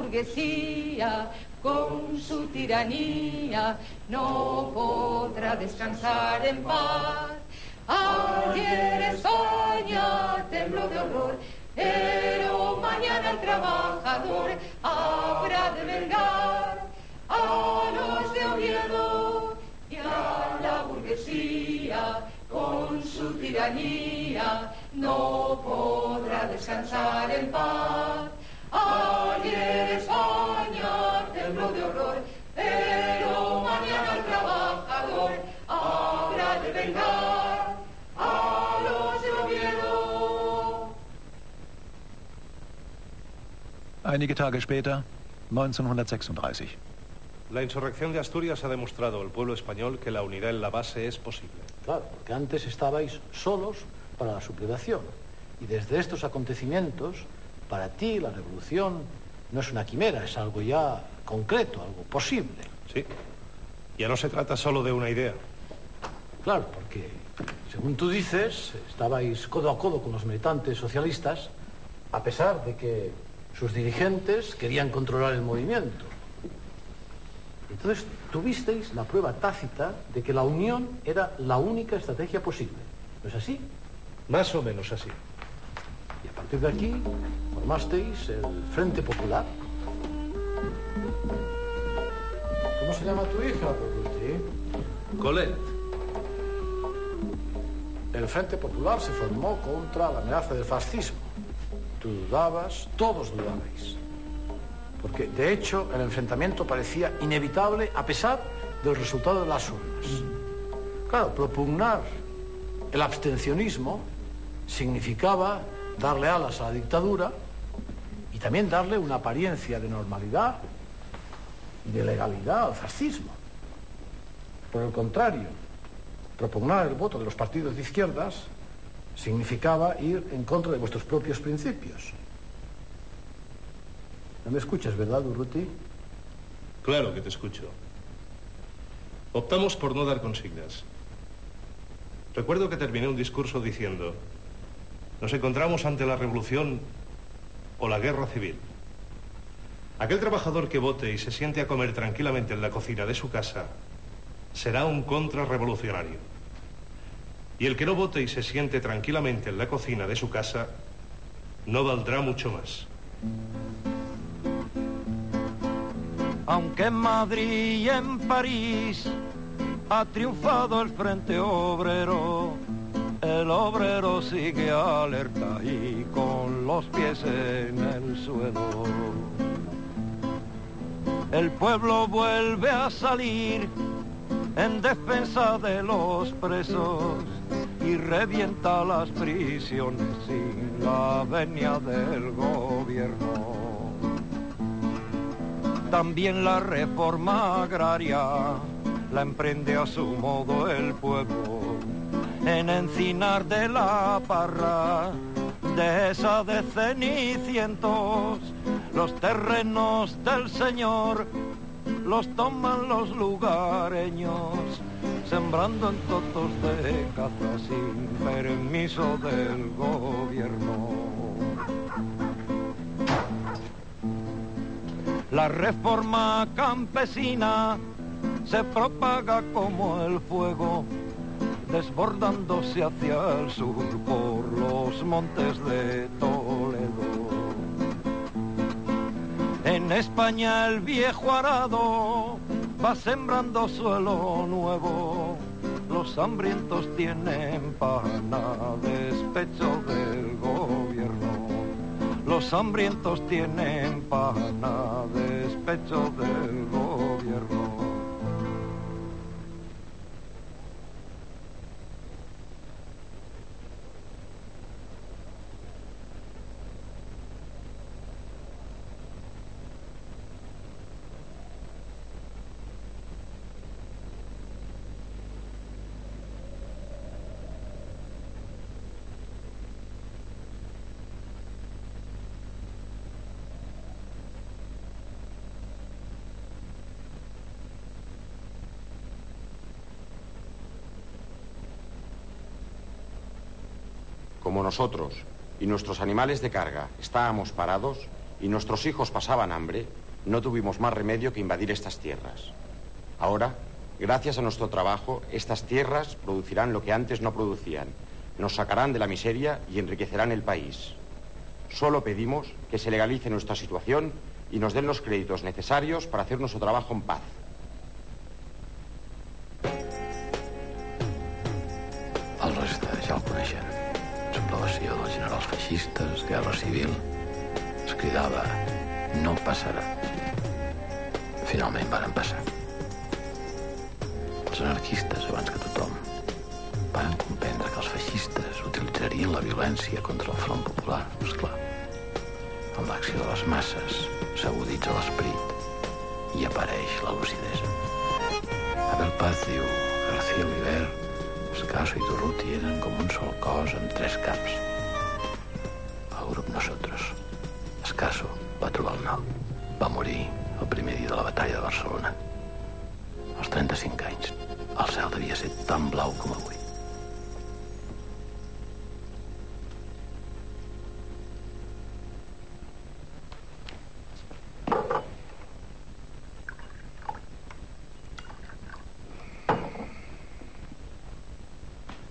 Burguesía con su tiranía no podrá descansar en paz. Ayer España tembló de horror, pero mañana el trabajador habrá de vengar a los de Oviedo y a la burguesía con su tiranía no podrá descansar en paz. Ayer Einige Tage später, 1936. La insurrección de Asturias ha demostrado al pueblo español que la unidad en la base es posible. Claro, porque antes estabais solos para la sublevación. Y desde estos acontecimientos, para ti la revolución no es una quimera, es algo ya concreto, algo posible. Sí. Ya no se trata solo de una idea. Claro, porque, según tú dices, estabais codo a codo con los militantes socialistas, a pesar de que sus dirigentes querían controlar el movimiento. Entonces, tuvisteis la prueba tácita de que la unión era la única estrategia posible. ¿No es así? Más o menos así. Y a partir de aquí, formasteis el Frente Popular. ¿Cómo se llama tu hija, Urruti? Colette. El Frente Popular se formó contra la amenaza del fascismo. Tú dudabas, todos dudabais. Porque, de hecho, el enfrentamiento parecía inevitable a pesar del resultado de las urnas. Claro, propugnar el abstencionismo significaba darle alas a la dictadura y también darle una apariencia de normalidad y de legalidad al fascismo. Por el contrario, propugnar el voto de los partidos de izquierdas significaba ir en contra de vuestros propios principios. ¿No me escuchas, verdad, Urruti? Claro que te escucho. Optamos por no dar consignas. Recuerdo que terminé un discurso diciendo, nos encontramos ante la revolución o la guerra civil. Aquel trabajador que vote y se siente a comer tranquilamente en la cocina de su casa será un contrarrevolucionario. Y el que no vote y se siente tranquilamente en la cocina de su casa no valdrá mucho más. aunque en Madrid y en París ha triunfado el Frente Obrero, el obrero sigue alerta y con los pies en el suelo. El pueblo vuelve a salir en defensa de los presos y revienta las prisiones sin la venia del gobierno. También la reforma agraria la emprende a su modo el pueblo en encinar de la parra de esa de cenicientos los terrenos del señor los toman los lugareños sembrando en totos de caza sin permiso del gobierno. La reforma campesina se propaga como el fuego, desbordándose hacia el sur por los montes de Toledo. En España el viejo arado va sembrando suelo nuevo. Los hambrientos tienen pan a despecho del gobierno. Los hambrientos tienen pan a despecho del gobierno. Como nosotros y nuestros animales de carga estábamos parados y nuestros hijos pasaban hambre, no tuvimos más remedio que invadir estas tierras. Ahora, gracias a nuestro trabajo, estas tierras producirán lo que antes no producían. Nos sacarán de la miseria y enriquecerán el país. Solo pedimos que se legalice nuestra situación y nos den los créditos necesarios para hacer nuestro trabajo en paz. El reste ja el. Feixistes, guerra civil. Es cridava no passarà. Finalment varen passar. Els anarquistes, abans que tothom, van comprendre que els feixistes utilitzarien la violència contra el front popular, esclar. Amb l'acció de les masses s'aguditza l'esperit i apareix la lucidesa. Abel Paz diu García Oliver, Escaso i Durruti eren com un sol cos amb tres caps. Grup Nosotros. Escaso va trobar el nom. Va morir el primer dia de la batalla de Barcelona. Als 35 anys. El cel devia ser tan blau com avui.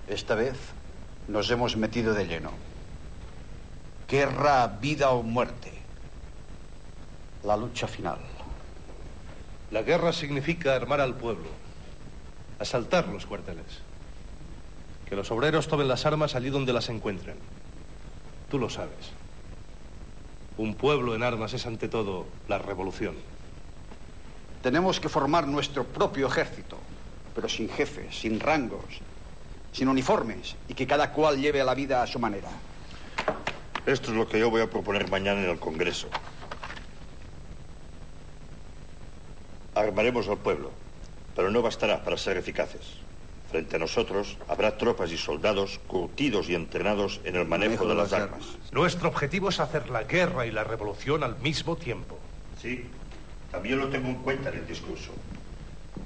Esta vez nos hemos metido de lleno. Guerra, vida o muerte. La lucha final. La guerra significa armar al pueblo, asaltar los cuarteles. Que los obreros tomen las armas allí donde las encuentren. Tú lo sabes. Un pueblo en armas es ante todo la revolución. Tenemos que formar nuestro propio ejército, pero sin jefes, sin rangos, sin uniformes y que cada cual lleve la vida a su manera. Esto es lo que yo voy a proponer mañana en el Congreso. Armaremos al pueblo, pero no bastará para ser eficaces. Frente a nosotros habrá tropas y soldados curtidos y entrenados en el manejo de las armas. Nuestro objetivo es hacer la guerra y la revolución al mismo tiempo. Sí, también lo tengo en cuenta en el discurso.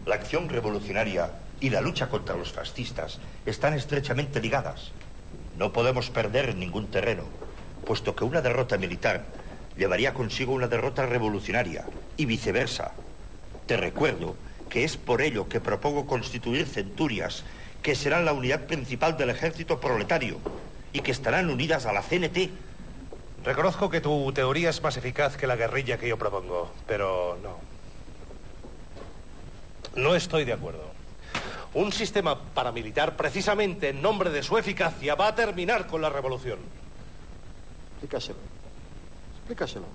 La acción revolucionaria y la lucha contra los fascistas están estrechamente ligadas. No podemos perder ningún terreno, puesto que una derrota militar llevaría consigo una derrota revolucionaria y viceversa. Te recuerdo que es por ello que propongo constituir centurias que serán la unidad principal del ejército proletario y que estarán unidas a la CNT. Reconozco que tu teoría es más eficaz que la guerrilla que yo propongo, pero no. No estoy de acuerdo. Un sistema paramilitar, precisamente en nombre de su eficacia, va a terminar con la revolución. Explícaselo. Explícaselo.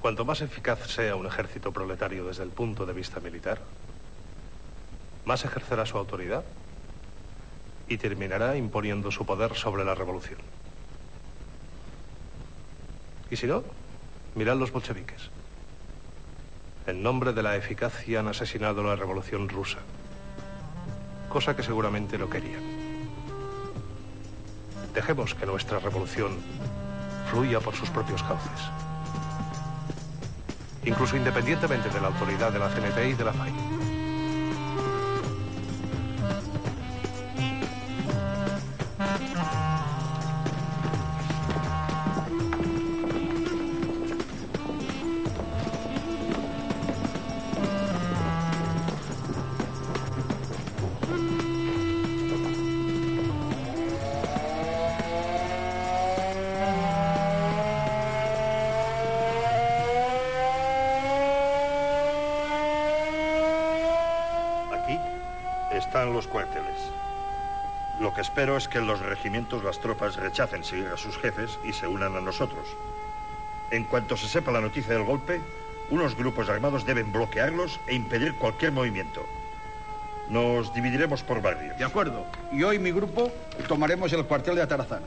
Cuanto más eficaz sea un ejército proletario desde el punto de vista militar, más ejercerá su autoridad y terminará imponiendo su poder sobre la revolución. Y si no, mirad los bolcheviques. En nombre de la eficacia han asesinado la revolución rusa, cosa que seguramente no querían. Dejemos que nuestra revolución fluya por sus propios cauces, incluso independientemente de la autoridad de la CNT y de la FAI. Espero es que en los regimientos las tropas rechacen seguir a sus jefes y se unan a nosotros. En cuanto se sepa la noticia del golpe, unos grupos armados deben bloquearlos e impedir cualquier movimiento. Nos dividiremos por barrios. De acuerdo. Y hoy mi grupo tomaremos el cuartel de Atarazana.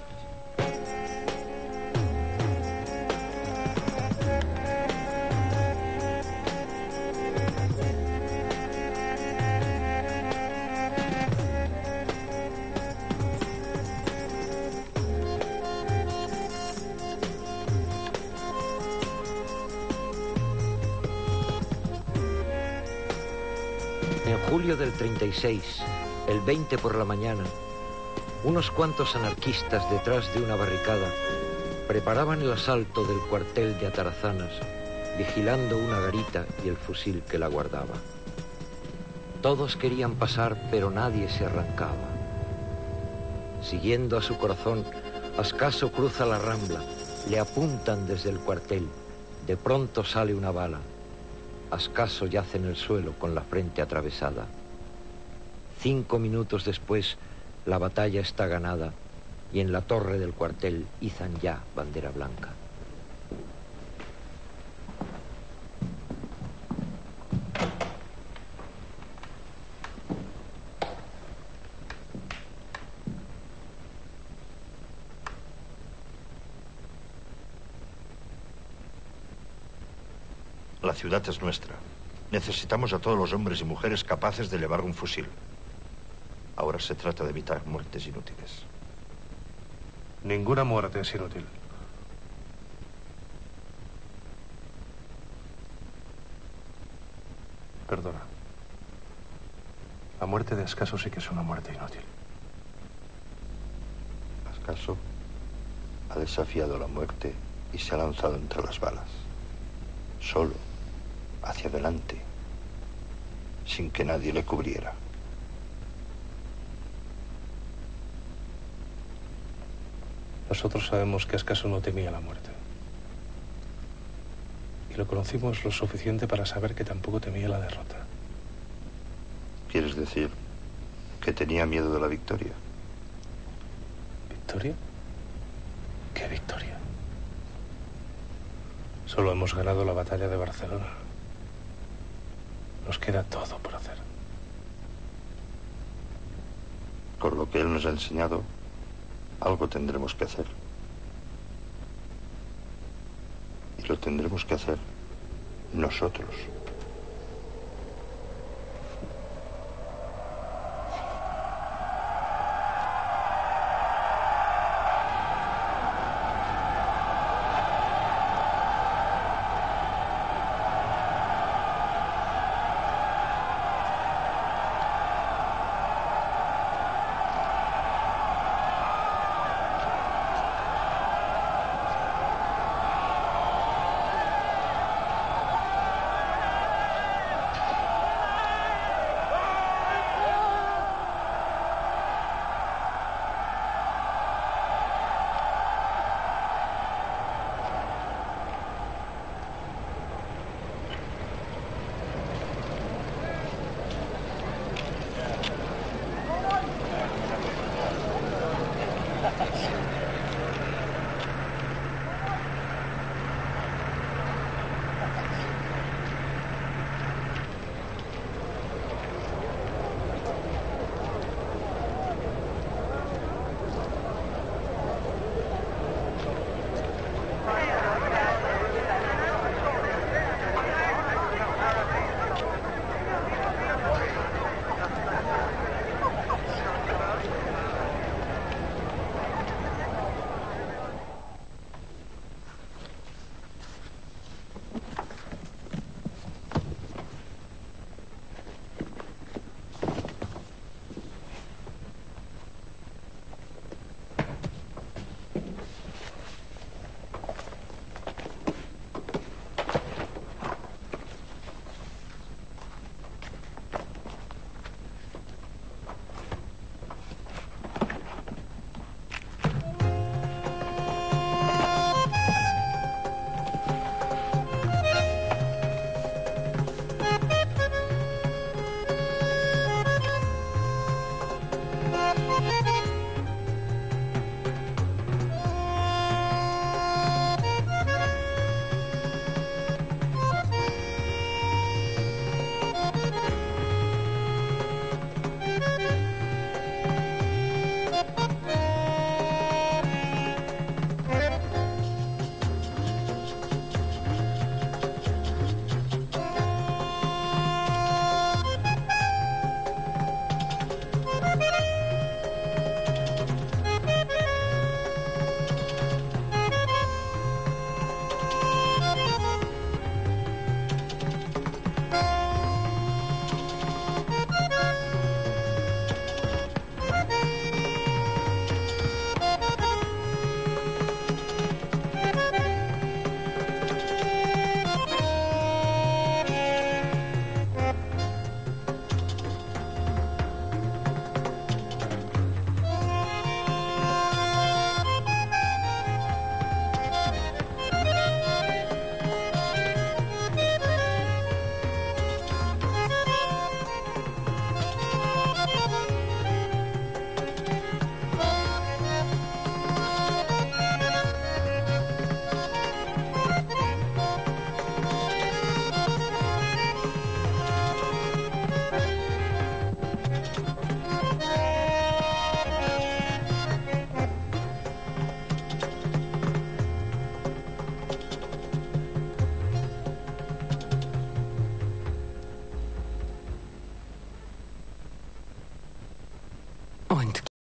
36, el 20 por la mañana, unos cuantos anarquistas detrás de una barricada preparaban el asalto del cuartel de Atarazanas, vigilando una garita y el fusil que la guardaba. Todos querían pasar, pero nadie se arrancaba. Siguiendo a su corazón, Ascaso cruza la rambla, le apuntan desde el cuartel, de pronto sale una bala. Ascaso yace en el suelo con la frente atravesada. Cinco minutos después, la batalla está ganada y en la torre del cuartel izan ya bandera blanca. La ciudad es nuestra. Necesitamos a todos los hombres y mujeres capaces de llevar un fusil. Ahora se trata de evitar muertes inútiles. Ninguna muerte es inútil. Perdona. La muerte de Ascaso sí que es una muerte inútil. Ascaso ha desafiado la muerte y se ha lanzado entre las balas. Solo, hacia adelante, sin que nadie le cubriera. Nosotros sabemos que Ascaso no temía la muerte. Y lo conocimos lo suficiente para saber que tampoco temía la derrota. ¿Quieres decir que tenía miedo de la victoria? ¿Victoria? ¿Qué victoria? Solo hemos ganado la batalla de Barcelona. Nos queda todo por hacer. Por lo que él nos ha enseñado, algo tendremos que hacer. Y lo tendremos que hacer nosotros.